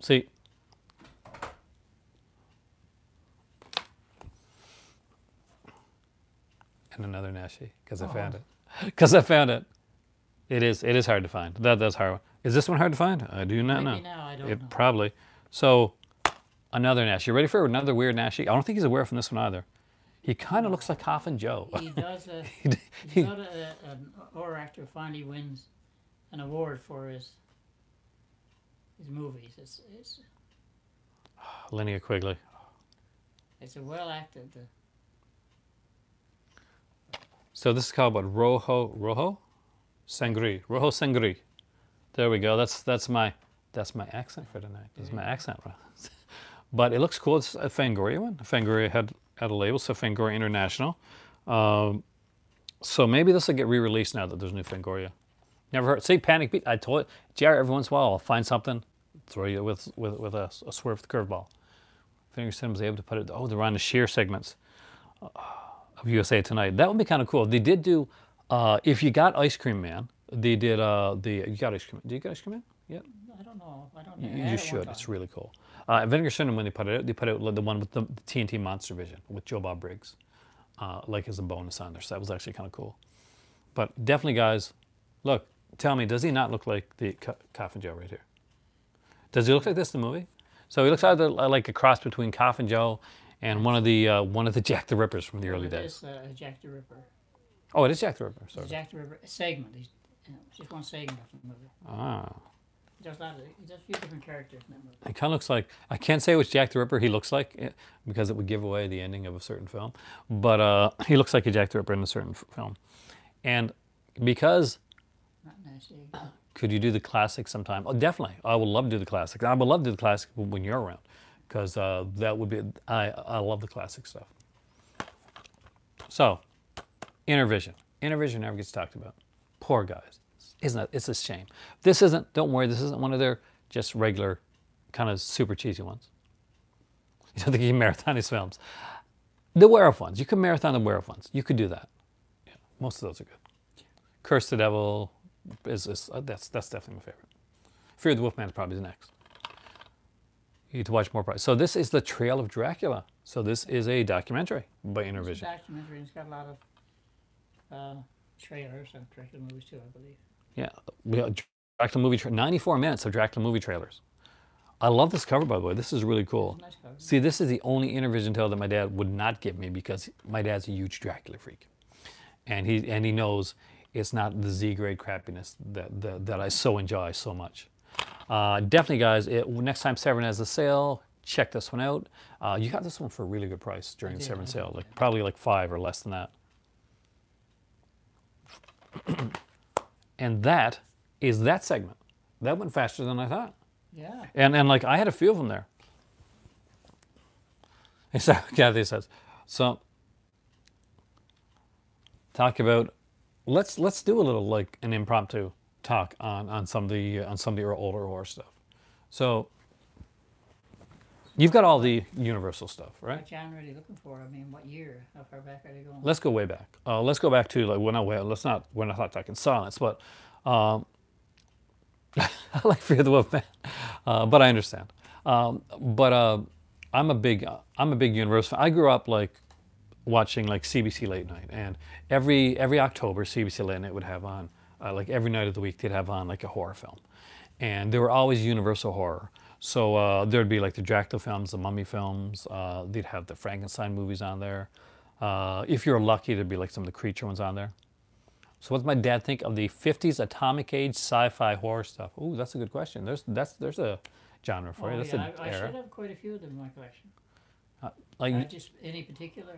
See. And another Naschy because I found it. Because I found it. It is it is hard to find. That that's hard. Is this one hard to find? I do not Might know. now, I don't it know. probably. So another Naschy. You ready for another weird Naschy? I don't think he's aware from this one either. He kind of looks like Coffin Joe. He does a, He- he's got a, an horror actor finally wins an award for his his movies. It's it's Linnea Quigley. it's a well acted. Uh, So this is called what? Rojo Rojo? Sangre. Rojo Sangre. There we go. That's that's my that's my accent for tonight. That's my accent. but it looks cool. It's a Fangoria one. Fangoria had had a label, so Fangoria International. Um, so maybe this will get re-released now that there's new Fangoria. Never heard. See, Panic Beat. I told it. JR, every once in a while, I'll find something, throw you with with with a, a swerve the curveball. Finger Cinema was able to put it. Oh, they're on the sheer segments of USA Tonight. That would be kind of cool. They did do. Uh, if you got Ice Cream Man, they did. Uh, the you got Ice Cream. Do you got Ice Cream Man? Yeah, I don't know. I don't. you, you should. It's really cool. Uh, Vinegar Syndrome when they put it out, they put out the one with the, the TNT Monster Vision with Joe Bob Briggs, uh, like as a bonus on there. So that was actually kind of cool. But definitely, guys, look. Tell me, does he not look like the Co- Coffin Joe right here? Does he look like this in the movie? So he looks either like a cross between Coffin Joe and one of the uh, one of the Jack the Rippers from the early It days. is, uh, Jack the Ripper. Oh, it is Jack the Ripper. Sorry. Jack the Ripper a segment. He's, you know, just one segment of the movie. Ah. He does a lot of, a few different characters in that movie. It kind of looks like I can't say which Jack the Ripper he looks like eh, because it would give away the ending of a certain film, but uh, he looks like a Jack the Ripper in a certain f- film, and because Not nasty. could you do the classic sometime? Oh, definitely. I would love to do the classic. I would love to do the classic when you're around, because uh, that would be. I I love the classic stuff. So, Intervision. Intervision never gets talked about. Poor guys. Isn't it? It's a shame. This isn't. Don't worry. This isn't one of their just regular, kind of super cheesy ones. You don't think you can marathon these films? The werewolf ones. You could marathon the werewolf ones. You could do that. Yeah, most of those are good. Curse the Devil is, is uh, that's that's definitely my favorite. Fear the Wolfman is probably the next. You need to watch more. Pro- So this is the Trail of Dracula. So this is a documentary by It's a Intervision. documentary. It's got a lot of uh, trailers of Dracula movies too, I believe. Yeah, we got Dracula movie. Tra- 94 minutes of Dracula movie trailers. I love this cover, by the way. This is really cool. Nice cover. See, this is the only Intervision tale that my dad would not give me because my dad's a huge Dracula freak, and he and he knows it's not the Z grade crappiness that that, that I so enjoy so much. Uh, definitely, guys. It, next time Severin has a sale, check this one out. Uh, you got this one for a really good price during the Severin I sale, like probably like five or less than that. and that is that segment. That went faster than I thought. Yeah. And and like I had a few of them there. And so Kathy says, so talk about let's let's do a little like an impromptu talk on on some of the on some of the older horror stuff. So you've got all the universal stuff, right? What genre are you looking for? I mean, what year? How far back are they going? Let's go way back. Uh, let's go back to like when I well, let's not we're not talking silence, but um, I like Fear the Wolf Man, uh, but I understand. Um, but uh, I'm a big I'm a big Universal. fan. I grew up like watching like CBC late night, and every every October CBC late night would have on uh, like every night of the week, they'd have on like a horror film, and they were always Universal horror. So uh, there'd be like the Dracula films, the Mummy films. Uh, they'd have the Frankenstein movies on there. Uh, if you're lucky, there'd be like some of the creature ones on there. So what's my dad think of the 50s atomic age sci-fi horror stuff? Ooh, that's a good question. There's that's there's a genre for you. Oh, That's yeah, an I, I era. should have quite a few of them in my collection. Like Uh, just any particular.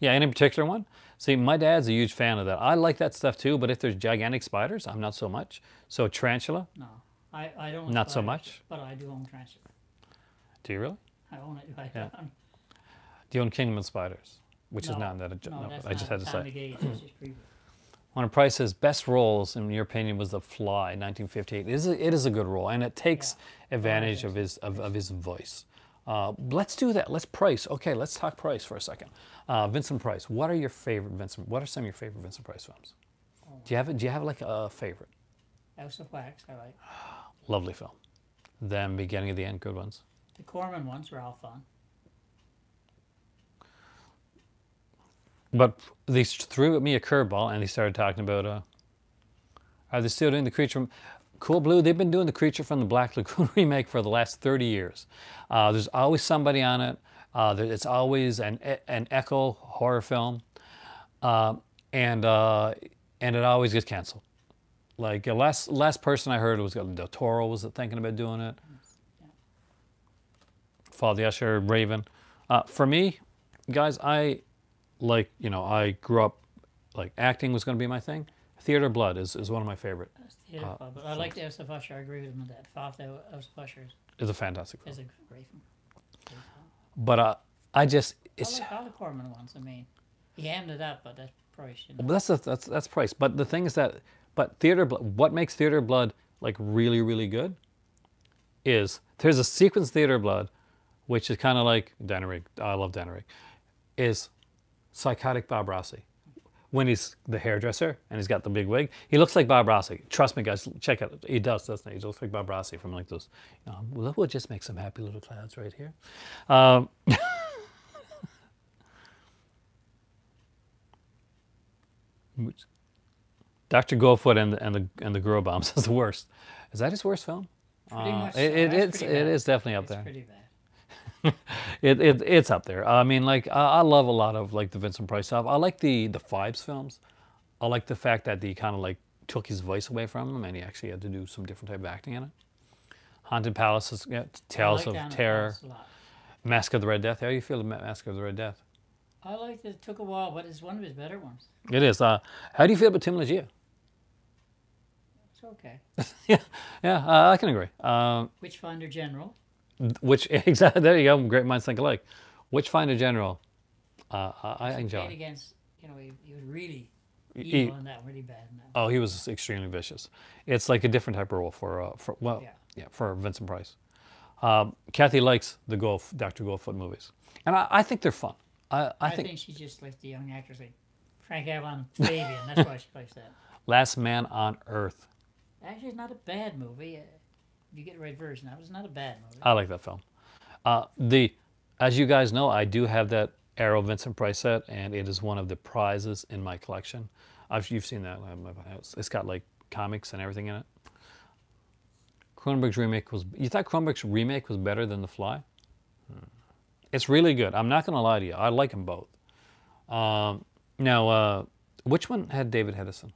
Yeah, any particular one? See, my dad's a huge fan of that. I like that stuff too, but if there's gigantic spiders, I'm not so much. So tarantula, No, I, I don't. own Not so much? But I do own tarantula. do you really? I own it. I Yeah. own- Do you own Kingdom of Spiders? Which is no, not that. A, No, I just had to say. Atomic Age, it's. When Price says best roles, in your opinion, was The Fly, 1958. It is a, it is a good role, and it takes advantage of his of, of his voice. Uh, let's do that. Let's Price. Okay, let's talk Price for a second. Uh, Vincent Price. What are your favorite Vincent? What are some of your favorite Vincent Price films? Do you have a, Do you have like a favorite? House of Wax, I like. Lovely film. Then beginning of the end, good ones. The Corman ones were all fun. But they threw at me a curveball and they started talking about uh, are they still doing the creature? Cool Blue, they've been doing the creature from the Black Lagoon remake for the last 30 years. Uh, there's always somebody on it. Uh, it's always an, an echo horror film. Uh, and, uh, and it always gets canceled. Like uh, last last person I heard was uh, Del Toro was thinking about doing it. Fall the Usher, Raven. Uh, for me, guys, I like you know I grew up like acting was going to be my thing. Theater Blood is, is one of my favorite. Theatre Uh, club. But I like the Usher. I agree with him on that. Five of Usher is- a fantastic film. is a great film. Great film. But uh, I just I it's like all the Corman ones. I mean, he hammed it up, but that's price. You know? Well, that's that's that's price. But the thing is that, but theater blood. What makes theater blood like really really good? Is there's a sequence theater blood, which is kind of like Dannerig. I love Dannerig. Is psychotic Bob Rossi. When he's the hairdresser and he's got the big wig, he looks like Bob Rossi. Trust me, guys, check it. Out. He does, doesn't he? He looks like Bob Rossi from like those. Know, we'll, we'll just make some happy little clouds right here. Um, Dr. Goldfoot and the, and the and the Girl Bombs is the worst. Is that his worst film? Pretty Uh, it, it, it's pretty it definitely up It's there. It, it it's up there. I mean, like I, I love a lot of like the Vincent Price stuff. I like the the Fives films. I like the fact that he kind of like took his voice away from him, and he actually had to do some different type of acting in it. Haunted Palaces, yeah, Tales like of Terror, Palace a lot. Mask of the Red Death. How do you feel about Mask of the Red Death? I liked it. It took a while, but it's one of his better ones. It is. Uh, how do you feel about Tim Ligeia? It's okay. yeah, yeah, uh, I can agree. Um, Witchfinder General. Which exactly there you go. Great minds think alike. Witchfinder General. Uh, I, I Played enjoy. against, you know, he, he was really He- evil in that, really bad in that. Oh, he was extremely vicious. It's like a different type of role for uh, for well, yeah, Yeah. for Vincent Price. Um, Kathy likes the Golf Dr. Goldfoot movies, and I, I think they're fun. I, I, I, think, think, she just likes the young actors like Frank Avalon, Fabian. That's why she likes that. Last Man on Earth. Actually, it's not a bad movie. If you get the right version, that was not a bad movie. I like that film. Uh, the as you guys know, I do have that Arrow Vincent Price set, and it is one of the prizes in my collection. I've, you've seen that. house. It's got like comics and everything in it. Cronenberg's remake was. You thought Cronenberg's remake was better than The Fly? Hmm. It's really good. I'm not going to lie to you. I like them both. Um, now, uh, which one had David Hedison?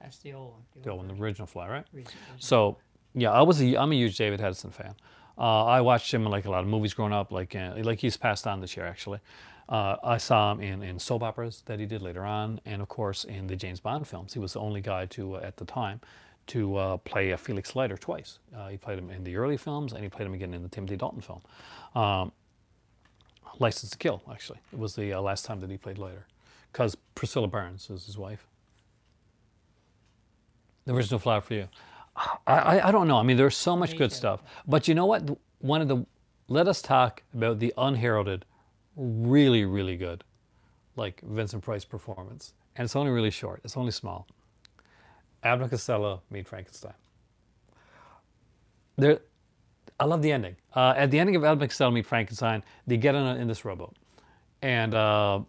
That's the old one. The old one, the original Fly, right? version. So, yeah, I was a, I'm a huge David Hedison fan. Uh, I watched him in like a lot of movies growing up, like uh, like he's passed on this year actually. Uh, I saw him in, in soap operas that he did later on, and of course in the James Bond films. He was the only guy to uh, at the time to uh, play a Felix Leiter twice. Uh, he played him in the early films, and he played him again in the Timothy Dalton film. Um, License to Kill, actually, it was the last time that he played Leiter, because Priscilla Burns is his wife. The original flower for you. I, I, don't know. I mean, there's so much Me good too. stuff. But you know what? One of the, let us talk about the unheralded, really, really good, like Vincent Price performance. And it's only really short, it's only small. And Costello meet Frankenstein. There, I love the ending. Uh, at the ending of and Costello meet Frankenstein, they get in, a, in this rowboat. And, uh,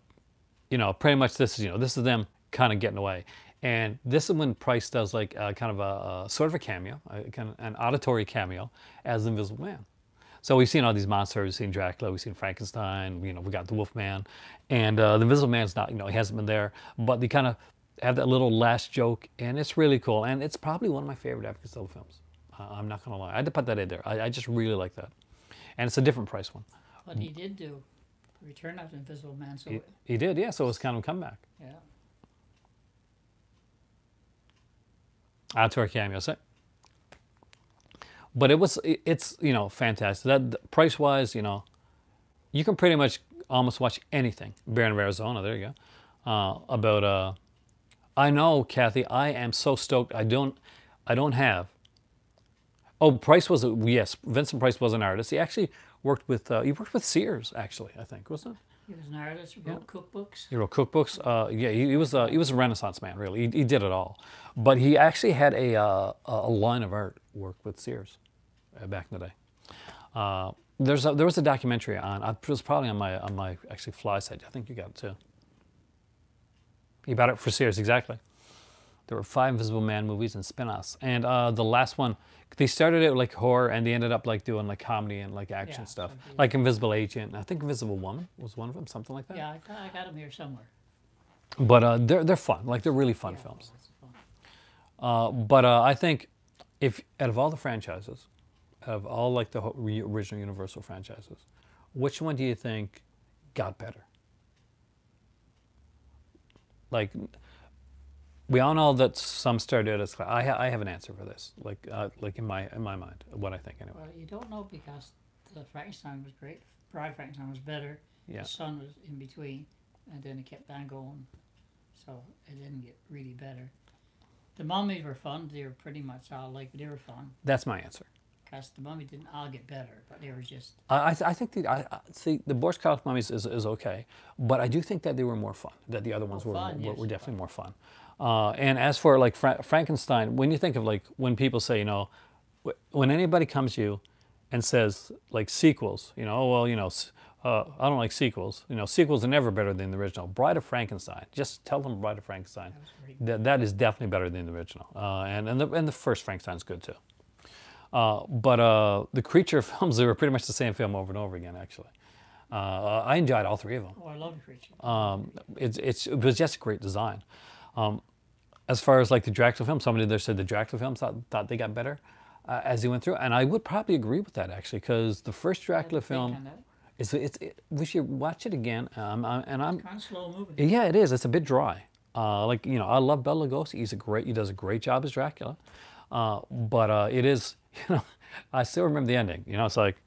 you know, pretty much this is, you know, this is them kind of getting away. And this is when Price does like uh, kind of a, a sort of a cameo, a, kind of an auditory cameo as the Invisible Man. So we've seen all these monsters. We've seen Dracula. We've seen Frankenstein. You know, we got the Wolfman, and uh, the Invisible Man's not. You know, he hasn't been there, but they kind of have that little last joke, and it's really cool. And it's probably one of my favorite Abbott Costello films. Uh, I'm not gonna lie. I had to put that in there. I, I just really like that, and it's a different price one. But he did do Return of the Invisible Man, so He, he did, yeah. So it was kind of a comeback. yeah. Auditory cameo, so. But it was, it's you know fantastic. That price wise, you know, you can pretty much almost watch anything. Baron of Arizona, there you go. Uh, about uh, I know, Kathy. I am so stoked. I don't, I don't have. Oh, Price was a yes. Vincent Price was an artist. He actually worked with. Uh, he worked with Sears, actually. I think wasn't it? He was an artist, who wrote cookbooks. He wrote cookbooks. Uh, yeah, he, he was a, he was a Renaissance man, really. He, he did it all. But he actually had a uh, a line of art work with Sears uh, back in the day. Uh, there's a, there was a documentary on. It was probably on my on my actually fly site. I think you got it too. He bought it for Sears exactly. There were five Invisible Man movies and spin-offs, and uh, the last one they started it like horror, and they ended up like doing like comedy and like action Yeah, stuff, they- like Invisible Agent. And I think Invisible Woman was one of them, something like that. Yeah, I got, I got him here somewhere. But uh, they're they're fun. Like they're really fun Yeah, films. fun. Uh, but uh, I think if out of all the franchises, out of all like the re- original Universal franchises, which one do you think got better? Like we all know that some started as I ha- I have an answer for this. Like uh, like in my in my mind, what I think anyway. Well, you don't know because the Frankenstein was great. Of Frankenstein was better. Yeah. The Son was in between, and then it kept on going. So it didn't get really better. The mummies were fun. They were pretty much all like they were fun. That's my answer. Because the mummy didn't all get better, but they were just I, I, th- I think the I, I, see the Boris Karloff mummies is, is okay, but I do think that they were more fun. That the other ones Oh, were, fun, were, yes, were definitely more fun. Uh, and as for like Fra- Frankenstein, when you think of like when people say you know, wh- when anybody comes to you and says like sequels, you know, oh, well you know, uh, I don't like sequels. You know, sequels are never better than the original. Bride of Frankenstein, just tell them Bride of Frankenstein. that. That, that is definitely better than the original. Uh, and and the, and the first Frankenstein's good too. Uh, but uh, the creature films they were pretty much the same film over and over again. Actually, uh, I enjoyed all three of them. Oh, I love the creature. Um, it's, it's it was just a great design. Um, as far as like the Dracula film, somebody there said the Dracula films thought, thought they got better uh, as he went through, and I would probably agree with that actually, because the first Dracula film it's it, we should watch it again. Um, I- and I'm Kind of slow moving. yeah, it is. It's a bit dry. Uh, like you know, I love Bela Lugosi. He's a great. He does a great job as Dracula. Uh, but uh, it is. You know, I still remember the ending. You know, it's like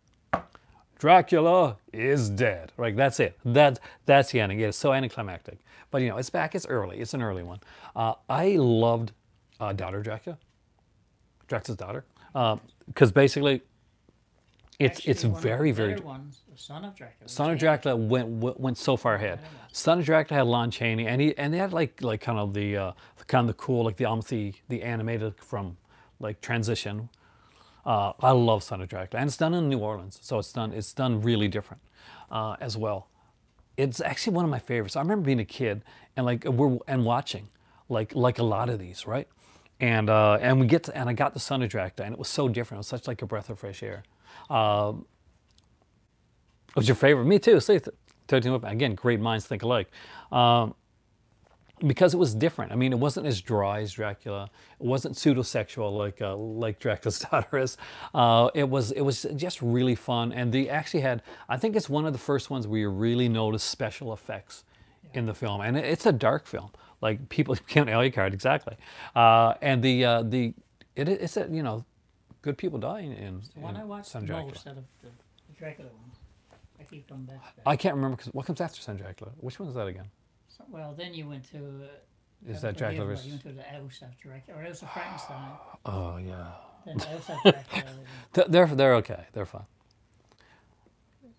Dracula is dead. Like that's it. That that's the ending. It's so anticlimactic. But you know, it's back. It's early. It's an early one. Uh, I loved uh, Daughter Dracula. Dracula's daughter. Because basically, it's Actually, it's one of the very very. ones, Son of Dracula. Son of Dracula went went, went so far ahead. Son of Dracula had Lon Chaney, and he and they had like like kind of the uh, kind of the cool like the almost the, the animated from like transition. Uh, I love Son of Dracula, and it's done in New Orleans, so it's done it's done really different uh, as well. It's actually one of my favorites. I remember being a kid and like we're and watching like like a lot of these, right? And uh, and we get to, and I got the Son of Dracula, and it was so different. It was such like a breath of fresh air. Um, What's your favorite? Me too. See, th- 13 again, great minds think alike. Um, because it was different. I mean, it wasn't as dry as Dracula. It wasn't pseudo-sexual like uh, like Dracula's daughter is. Uh, it was it was just really fun, and they actually had. I think it's one of the first ones where you really notice special effects in the film, and it's a dark film. Like people can't Alucard exactly, uh, and the uh, the it, it's a you know, good people die in, in, The one in I watched Son Dracula. most out of the, Dracula ones. I keep back. back. I can't remember because what comes after Son Dracula. Which one is that again? So- well, then you went to. Uh, Is that Dracula versus- You went to the House of Dracula, or House of Frankenstein. Oh yeah. Then House of Dracula. They're they're okay. They're fine.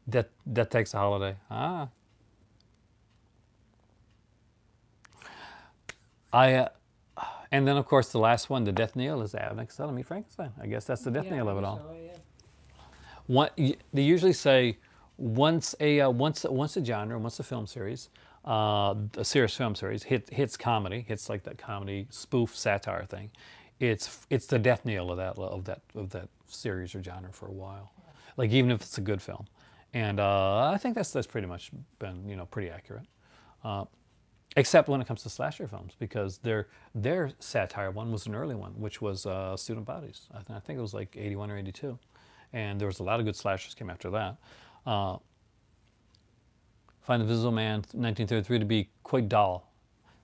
That that takes a holiday. Ah. I, uh, and then of course the last one, the death knell, is Costello meet Frankenstein. I guess that's the death Yeah, knell of it all. so, yeah. One, they usually say once a uh, once once a genre, once a film series, uh, a serious film series, hit, hits comedy, hits like that comedy spoof satire thing. It's it's the death knell of that of that of that series or genre for a while. Like even if it's a good film, and uh, I think that's that's pretty much been you know pretty accurate. Uh, except when it comes to slasher films, because their their satire one was an early one, which was uh, Student Bodies. I, th- I think it was like 81 or 82, and there was a lot of good slashers came after that. Find the Invisible Man 1933 to be quite dull.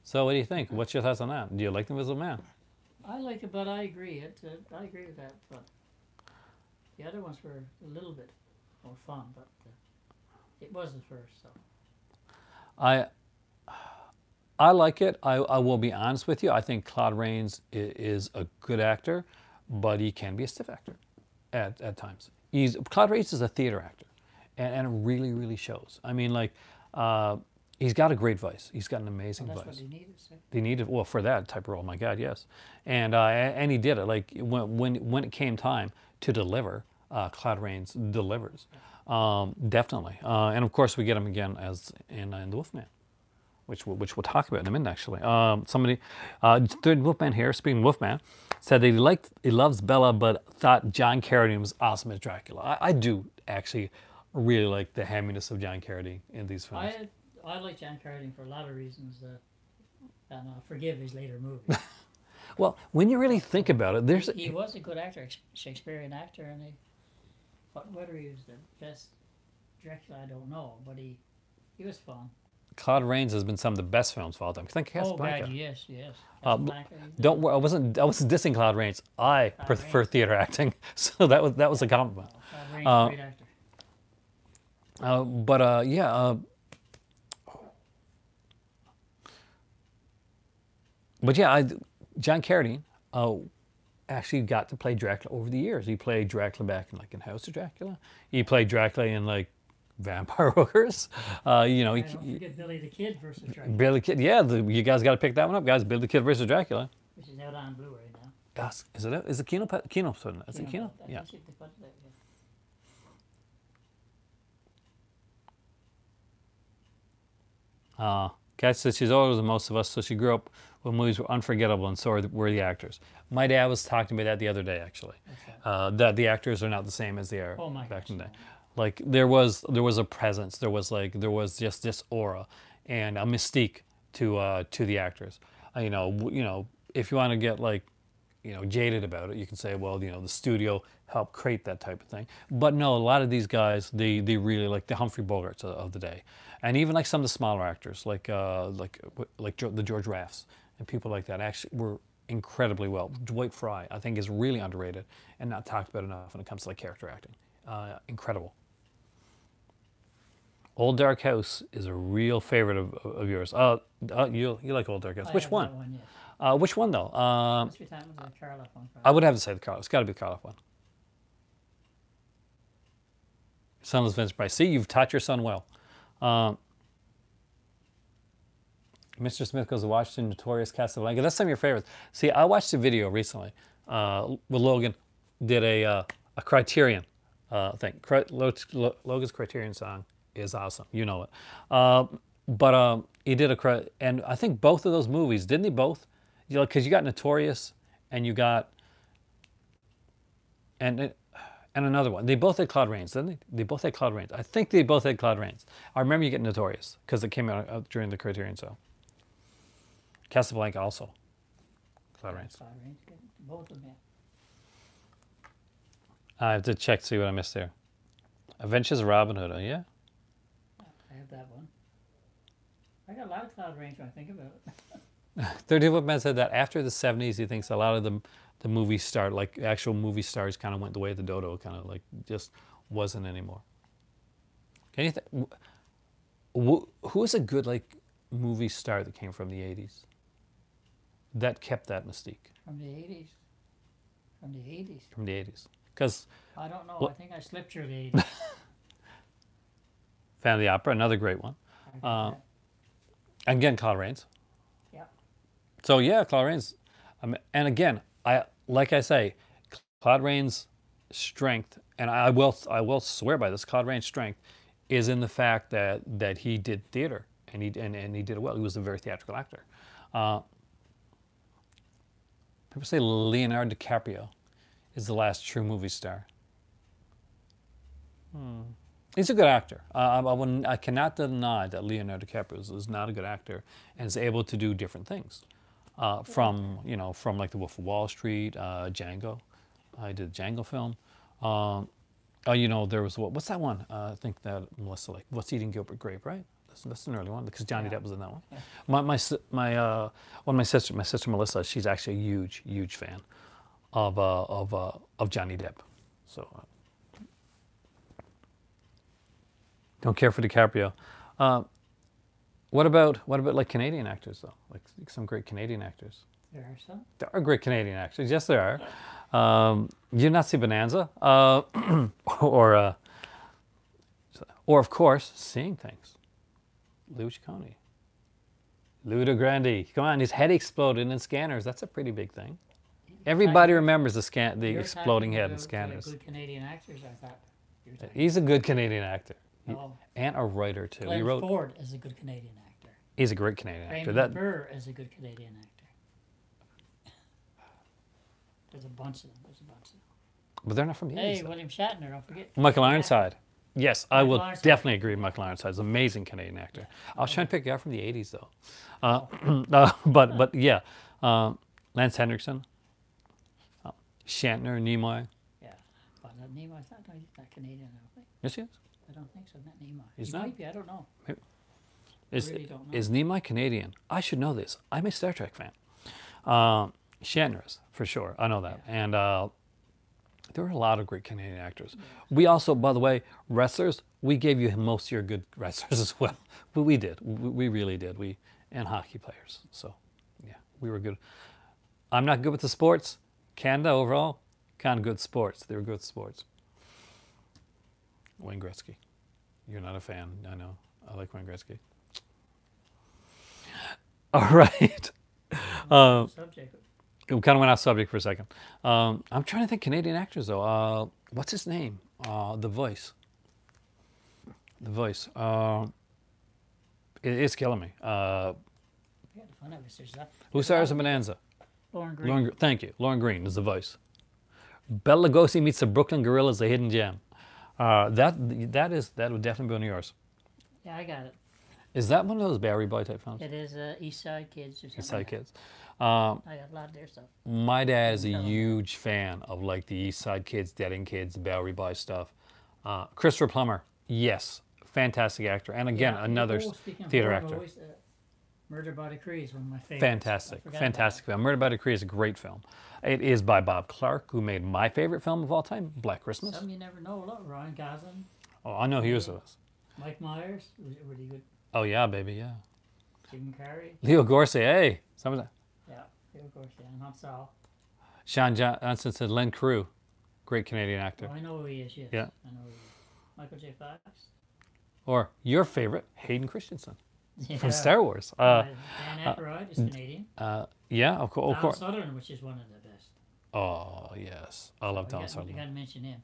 So what do you think? What's your thoughts on that? Do you like the Invisible Man? I like it, but I agree. It. Uh, I agree with that. But the other ones were a little bit more fun, but uh, it was the first. So I I like it. I, I will be honest with you. I think Claude Rains is, is a good actor, but he can be a stiff actor at, at times. He's Claude Rains is a theater actor, and, and it really really shows. I mean, like uh, he's got a great voice. He's got an amazing well, that's voice. what they needed. So. They needed well for that type of role. My God, yes, and uh, and he did it. Like when when when it came time to deliver, uh, Claude Rains delivers, um, definitely. Uh, and of course, we get him again as in, in the Wolfman, which we'll, which we'll talk about in a minute. Actually, um, somebody, uh, third Wolfman here, speaking of Wolfman, said that he liked he loves Bela, but thought John Carradine was awesome as Dracula. I, I do actually really like the hamminess of John Carradine in these films. I I like John Carradine for a lot of reasons. Uh, and I forgive his later movies. well, when you really think about it, there's he was a good actor, Shakespearean actor, and he, but whether he was the best Dracula, I don't know. But he he was fun. Claude Rains has been some of the best films of all time. Think Oh Casablanca. God, yes, yes. Uh, Casablanca, he's the- Don't worry, I wasn't I wasn't dissing Claude Rains. I prefer Rains. theater acting, so that was that was a compliment. Uh, but uh, yeah, uh, but yeah, I, John Carradine uh, actually got to play Dracula over the years. He played Dracula back in like in House of Dracula. He played Dracula in like Vampire Hookers. Uh, you know, he, forget Billy the Kid versus Dracula, Billy the Kid. Yeah, the, you guys got to pick that one up, guys. Billy the Kid versus Dracula. which is out on Blu-ray now. Yes, is it? a- Is it Kino? Kino? Is it Kino? Yeah. guess they put it there, yeah. Uh, Kat says she's older than most of us, so she grew up when movies were unforgettable, and so were the, were the actors. My dad was talking to about that the other day, actually. That? Uh, that the actors are not the same as they are Oh my back gosh, in the day. Like there was there was a presence, there was like there was just this aura and a mystique to uh, to the actors. Uh, you know, w- you know, if you want to get like you know jaded about it, you can say, well, you know, the studio helped create that type of thing. But no, a lot of these guys, they they really like the Humphrey Bogarts of, of the day, and even like some of the smaller actors, like uh, like like the George Rafts and people like that, actually were incredibly well. Dwight Frye, I think, is really underrated and not talked about enough when it comes to like character acting. Uh, incredible. Old Dark House is a real favorite of, of yours. Uh, uh, you you like Old Dark House? I Which have one? one yes. Uh, which one though? Um, Must be time was the Karloff one. I would have to say the Carl. It's got to be the Karloff one. Sonless Vince Price. See, you've taught your son well. Um, Mr. Smith goes to the Notorious Casablanca. That's some of your favorites. See, I watched a video recently uh, with Logan. Did a uh, a Criterion uh, thing. Cri- Lo- Lo- Logan's Criterion song is awesome. You know it. Uh, but um, he did a and I think both of those movies didn't he both? You know, because you got Notorious and you got and it, and another one. They both had Claude Rains, didn't they? They both had Claude Rains. I think they both had Claude Rains. I remember you getting Notorious because it came out uh, during the Criterion show. Casablanca also. Claude Rains. Rains. Both of them. I have to check to see what I missed there. Adventures of Robin Hood. Oh yeah. I have that one. I got a lot of Claude Rains when I think about it. Thirty Man said that after the seventies, he thinks a lot of the the movie star, like actual movie stars, kind of went the way of the dodo. Kind of like just wasn't anymore. Can you think? Who was a good like movie star that came from the eighties? That kept that mystique From the 80s. From the 80s. from the eighties. Because I don't know. Well- I think I slipped through the 80s. Fan of the Opera, another great one. Uh, again, Claude Rains. Yeah. So yeah, Claude Rains. Um, and again, I like I say, Claude Rains' strength, and I will I will swear by this. Claude Rains' strength is in the fact that that he did theater and he and, and he did it well. He was a very theatrical actor. Uh, people say Leonardo DiCaprio is the last true movie star. Hmm. He's a good actor. Uh, I, I, I cannot deny that Leonardo DiCaprio is, is not a good actor and is able to do different things. Uh, from you know from like The Wolf of Wall Street, uh, Django. I did a Django film. Um, oh, you know there was what, what's that one? Uh, I think that Melissa like What's Eating Gilbert Grape, right? That's, that's an early one because Johnny Yeah. Depp was in that one. My my my uh, one of my sister my sister Melissa she's actually a huge huge fan of uh, of uh, of Johnny Depp. So uh, don't care for DiCaprio. Uh, what about what about like Canadian actors though? Like some great Canadian actors. There are some. There are great Canadian actors. Yes, there are. Um, you not see Bonanza, uh, or uh, or of course, seeing things. Louis Ciccone, Louis Del Grande. Come on, his head exploded in scanners. That's a pretty big thing. Everybody remembers the scan, the You're exploding head in uh, scanners. Good Canadian actors, I thought. talking- He's a good Canadian actor Oh, and a writer too. Glenn he wrote. Ford is a good Canadian actor. He's a great Canadian actor. Raymond That Burr is a good Canadian actor. There's a bunch of them. There's a bunch of them. but they're not from the Hey, 80s. William Shatner, don't forget. Michael Ironside. Yes, I will Ironside. definitely agree. with Michael Ironside is an amazing Canadian actor. I was trying to pick a guy from the '80s though, uh, uh, but but yeah, um, Lance Henriksen, uh, Shatner, Nimoy. Yeah. But uh, Nimoy's not, he's not Canadian, I don't think. Yes, he is. I don't think so, not Nimoy. He's he not? might be, I don't know. Is, really don't know. is Nimoy Canadian? I should know this. I'm a Star Trek fan. Um, Shatner is for sure. I know that, and uh, there are a lot of great Canadian actors. We also, by the way, wrestlers. We gave you most of your good wrestlers as well. But we did. We, we really did. We and hockey players. So, yeah, we were good. I'm not good with the sports. Canada overall, kind of good sports. They were good sports. Wayne Gretzky. You're not a fan. I know. I like Wayne Gretzky. All right. Uh, Subject. we kind of went off subject for a second. Um, I'm trying to think Canadian actors though. Uh, what's his name? Uh, the Voice. The Voice. Uh, it, it's killing me. Uh, We had to find out research that. who stars in Bonanza? Lorne Greene. Lorne, thank you. Lorne Greene is the voice. Bela Lugosi meets the Brooklyn Gorillas, a hidden gem. Uh, that that is that would definitely be one of yours. Yeah, I got it. Is that one of those Bowery Boy type films? It is uh, East Side Kids or something. East Side like. Kids. Um, I got a lot of their stuff. my dad is a huge fan of like the East Side Kids, Dead End Kids, Bowery Boy stuff. Uh, Christopher Plummer, yes, fantastic actor, and again Yeah, another oh, theater horror actor. uh, Murder by Decree is one of my favorites. Fantastic, I forgot about fantastic film. Murder by Decree is a great film. It is by Bob Clark, who made my favorite film of all time, Black. Christmas. Some you never know. Look, Ryan Gosling, Oh, I know he was with us. Mike Myers, really good. Oh yeah, baby, yeah. Jim Carrey, Leo Gorcey, hey, some of that. yeah, Leo Gorcey, yeah, and Saul. Sean Johnson said Len Crew, great Canadian actor. Oh, I know who he is. Yes. Yeah. I know who he is. Michael J. Fox. Or your favorite, Hayden Christensen Yeah. from Star Wars. Uh, Uh, Dan Aykroyd is Canadian. uh, yeah, of, of course. Sutherland, which is one of the best. Oh yes, I love Don got, we got to mention him,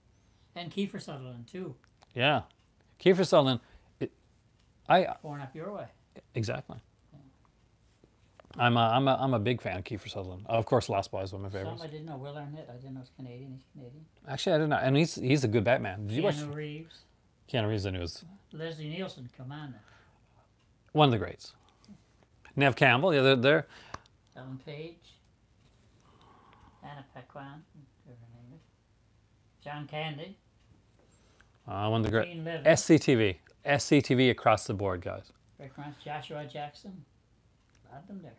and Kiefer Sutherland too. Yeah, Kiefer Sutherland. It, I uh, Born up your way. exactly. I'm a, I'm a, I'm a big fan of Kiefer Sutherland. Of course, Lost Boys is one of my Some favorites. I didn't know. Will Arnett. I didn't know he's Canadian. He's Canadian. Actually, I don't know, and he's he's a good Batman. Did you watch Keanu Reeves. Keanu Reeves? Knew was Leslie Nielsen, Commander. one of the greats. Neve Campbell, yeah, they're, they're Ellen Page. Anna Paquin. Whatever her name is. John Candy. uh, one of the great. SCTV, SCTV across the board, guys. Rick Grimes, Joshua Jackson. A lot of them there.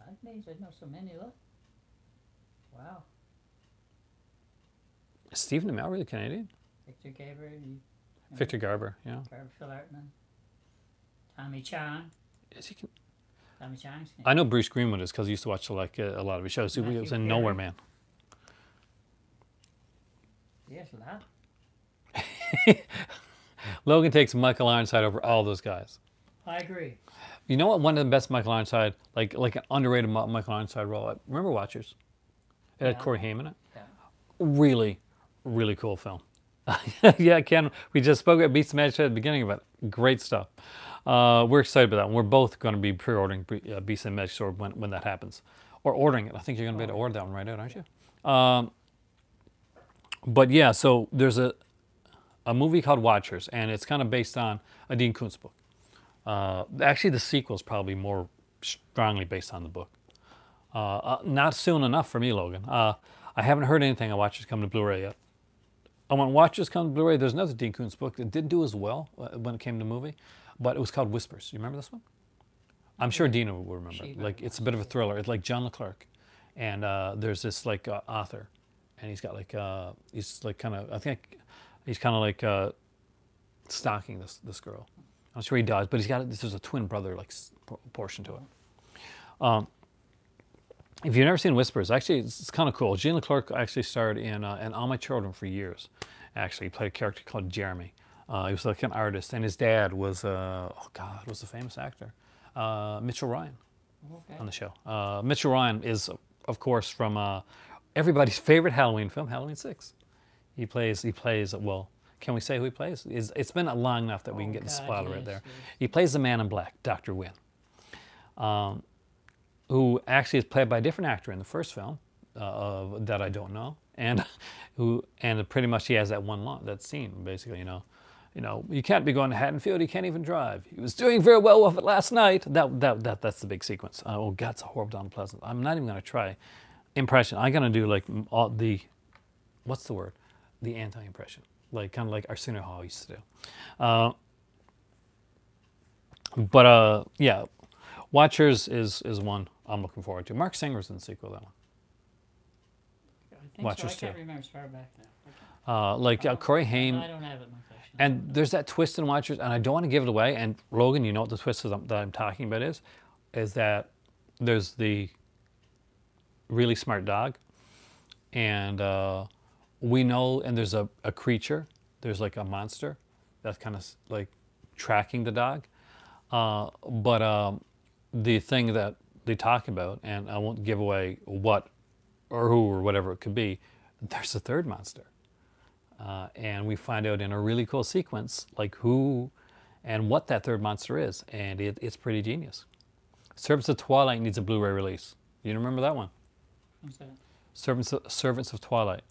A lot of names. I know so many. Look. Wow. Is Stephen Amell really Canadian? Victor Gabriel. Victor Garber, yeah. Garber Phil Hartman. Tommy Chong. Is he? Tommy Chong's. I know Bruce Greenwood is because I used to watch like uh, a lot of his shows. He was in Perry. Nowhere Man. Yes, a lot. Logan takes Michael Ironside over all those guys. I agree. You know what? One of the best Michael Ironside, like like an underrated Michael Ironside role. Remember Watchers? It had Yeah. Corey Haim in it. Yeah. Really, really cool film. yeah, Ken, we just spoke at Beast Magic at the beginning about it. Great stuff. Uh, we're excited about that. We're both going to be pre-ordering uh, Beast and Magic Sword when, when that happens. Or ordering it. I think you're going to be able to order that one right out, aren't you? Um, but yeah, so there's a, a movie called Watchers, and it's kind of based on a Dean Koontz book. Uh, actually, the sequel is probably more strongly based on the book. Uh, uh, not soon enough for me, Logan. Uh, I haven't heard anything on Watchers coming to Blu-ray yet. And when Watchers come to Blu-ray, there's another Dean Koontz book that didn't do as well uh, when it came to movie, but it was called Whispers. You remember this one? I'm sure Dina will remember. She Like it's a bit of a thriller. It's like John Leclerc, and uh, there's this like uh, author, and he's got like uh, he's like kind of I think he's kind of like uh, stalking this this girl. I'm sure he does, but he's got this there's a twin brother like portion to it. Um, if you've never seen Whispers, actually it's, it's kind of cool. Jean Leclerc actually starred in uh, in All My Children for years. Actually, he played a character called Jeremy. Uh, he was like an artist, and his dad was uh, oh god, was a famous actor, uh, Mitchell Ryan Okay. on the show. Uh, Mitchell Ryan is, of course, from uh, everybody's favorite Halloween film, Halloween Six. He plays. He plays. Well, can we say who he plays? It's, it's been long enough that we can Oh, get the God, spoiler right there. yes. He plays the Man in Black, Doctor Wynn, um, who actually is played by a different actor in the first film uh, of, that I don't know, and who and pretty much he has that one line, that scene, basically, you know. You know, you can't be going to Haddonfield. You can't even drive. He was doing very well with it last night. That that that that's the big sequence. Uh, oh God, it's a horrible, unpleasant. I'm not even going to try impression. I'm going to do like all the, what's the word, the anti-impression, like kind of like Arsenio Hall used to do. Uh, but uh, yeah, Watchers is is one I'm looking forward to. Marc Singer's in the sequel. That one. I think Watchers so. I can't too. remember as far back now. Uh, like uh, Corey Haim. I don't have it in my collection. And there's that twist in Watchers, and I don't want to give it away. And Logan, you know what the twist is I'm, that I'm talking about is, is that there's the really smart dog, and uh, we know, and there's a, a creature, there's like a monster that's kind of like tracking the dog. Uh, but um, the thing that they talk about, and I won't give away what or who or whatever it could be, there's a third monster. Uh, and we find out in a really cool sequence like who and what that third monster is, and it, it's pretty genius. Servants of Twilight needs a Blu-ray release. You remember that one? What's that? Servants of, Servants of Twilight.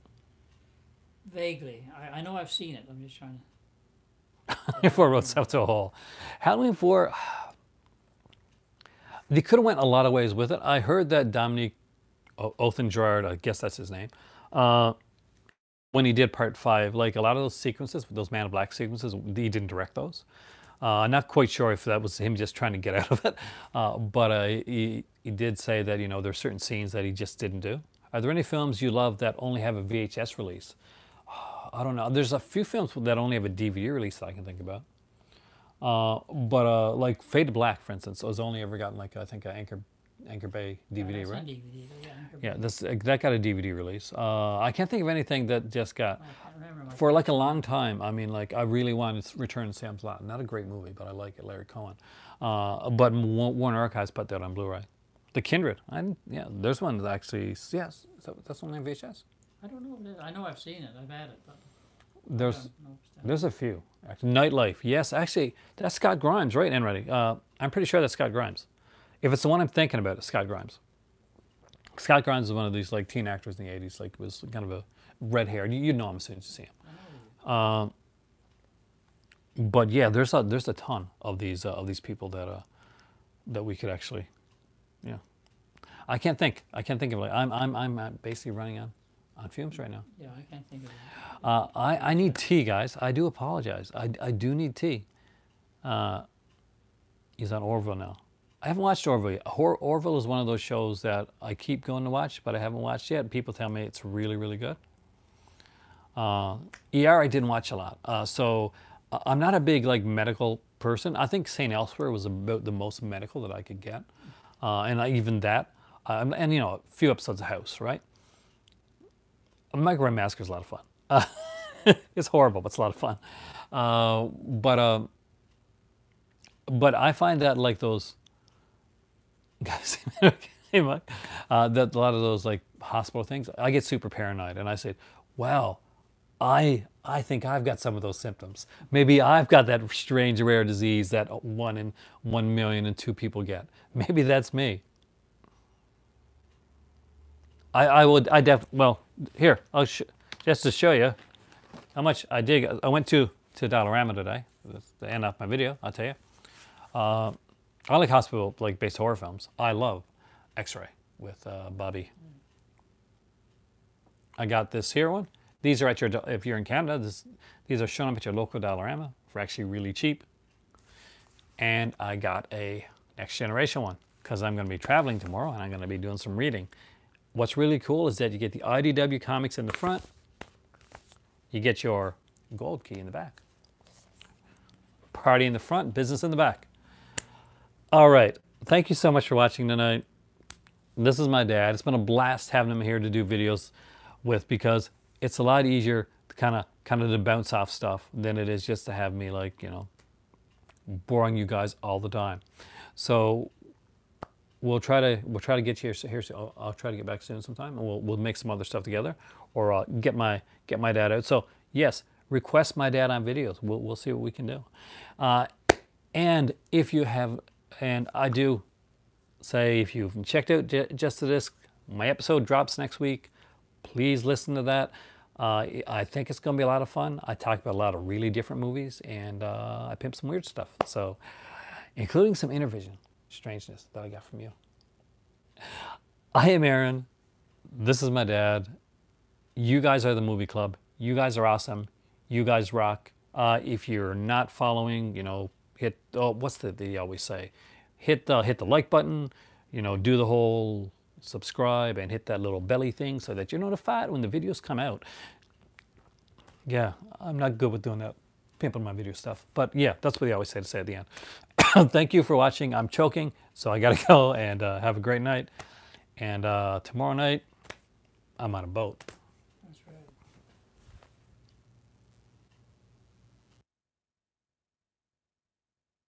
Vaguely. I, I know I've seen it. I'm just trying to. Four roads up to a hole. Halloween Four. They could have went a lot of ways with it. I heard that Dominique O- Othenin-Girard, I guess that's his name, uh, when he did Part Five, like a lot of those sequences, those Man in Black sequences, he didn't direct those. Uh, not quite sure if that was him just trying to get out of it, uh, but uh, he, he did say that you know there are certain scenes that he just didn't do. Are there any films you love that only have a VHS release? I don't know. There's a few films that only have a DVD release that I can think about. Uh, but uh, like Fade to Black, for instance, was only ever gotten like I think an Anchor Anchor Bay DVD, right? DVD, yeah, Yeah, this that got a DVD release. Uh, I can't think of anything that just got I can't remember my for like a long time. I mean, like I really wanted to Return to Salem's Lot. Not a great movie, but I like it. Larry Cohen. Uh, but Warner Archives put that on Blu-ray. The Kindred. I yeah, there's one that actually. Yes, so that's only on VHS. I don't know. If it is. I know I've seen it. I've had it, but There's I don't know if it's done. There's a few. Actually, Nightlife. Yes, actually, that's Scott Grimes, right, Enready? Uh, I'm pretty sure that's Scott Grimes. If it's the one I'm thinking about, it's Scott Grimes. Scott Grimes is one of these like teen actors in the '80s. Like was kind of a red hair. You, you know him as soon as you see him. Um, but yeah, there's a there's a ton of these uh, of these people that uh, that we could actually, yeah. I can't think. I can't think of like I'm I'm I'm uh, basically running on on fumes right now. Yeah, I can't think of it. Uh, I, I need tea, guys. I do apologize. I, I do need tea. Uh, he's on Orville now. I haven't watched Orville Orville is one of those shows that I keep going to watch, but I haven't watched yet. People tell me it's really, really good. Uh, ER I didn't watch a lot. Uh, so uh, I'm not a big like medical person. I think St. Elsewhere was about the most medical that I could get. Uh, and I, even that, um, and you know, a few episodes of House, right? Microwave Massacre is a lot of fun. Uh, it's horrible, but it's a lot of fun. Uh, but um, but I find that like those uh, that a lot of those like hospital things, I get super paranoid, and I say, "Wow, I I think I've got some of those symptoms. Maybe I've got that strange rare disease that one in one million and two people get. Maybe that's me. I, I would, I def, well, here, I'll just to show you how much I did. I went to, to Dollarama today, to end off my video, I'll tell you. Uh, I like hospital, like based horror films. I love X-Ray with uh, Barbi. I got this here one. These are at your, if you're in Canada, this, these are shown up at your local Dollarama for actually really cheap. And I got a next generation one because I'm going to be traveling tomorrow and I'm going to be doing some reading. What's really cool is that you get the IDW comics in the front. You get your gold key in the back. Party in the front, business in the back. All right. Thank you so much for watching tonight. This is my dad. It's been a blast having him here to do videos with because it's a lot easier to kind of kind of to bounce off stuff than it is just to have me like, you know, boring you guys all the time. So we'll try to we'll try to get you here. here I'll, I'll, try to get back soon sometime, and we'll we'll make some other stuff together, or uh, get my get my dad out. So yes, request my dad on videos. We'll we'll see what we can do. Uh, and if you have, and I do say if you've checked out just the disc, my episode drops next week. Please listen to that. Uh, I think it's going to be a lot of fun. I talk about a lot of really different movies, and uh, I pimp some weird stuff. So, including some Intervision strangeness that I got from you. I am Aaron. This is my dad. You guys are the movie club. You guys are awesome. You guys rock. Uh, if you're not following, you know, hit. Oh, what's the they always say? Hit the hit the like button. You know, do the whole subscribe and hit that little belly thing so that you're notified when the videos come out. Yeah, I'm not good with doing that, pimping my video stuff. But yeah, that's what they always say to say at the end. thank you for watching. I'm choking, so I got to go and uh, have a great night. And uh, tomorrow night, I'm on a boat.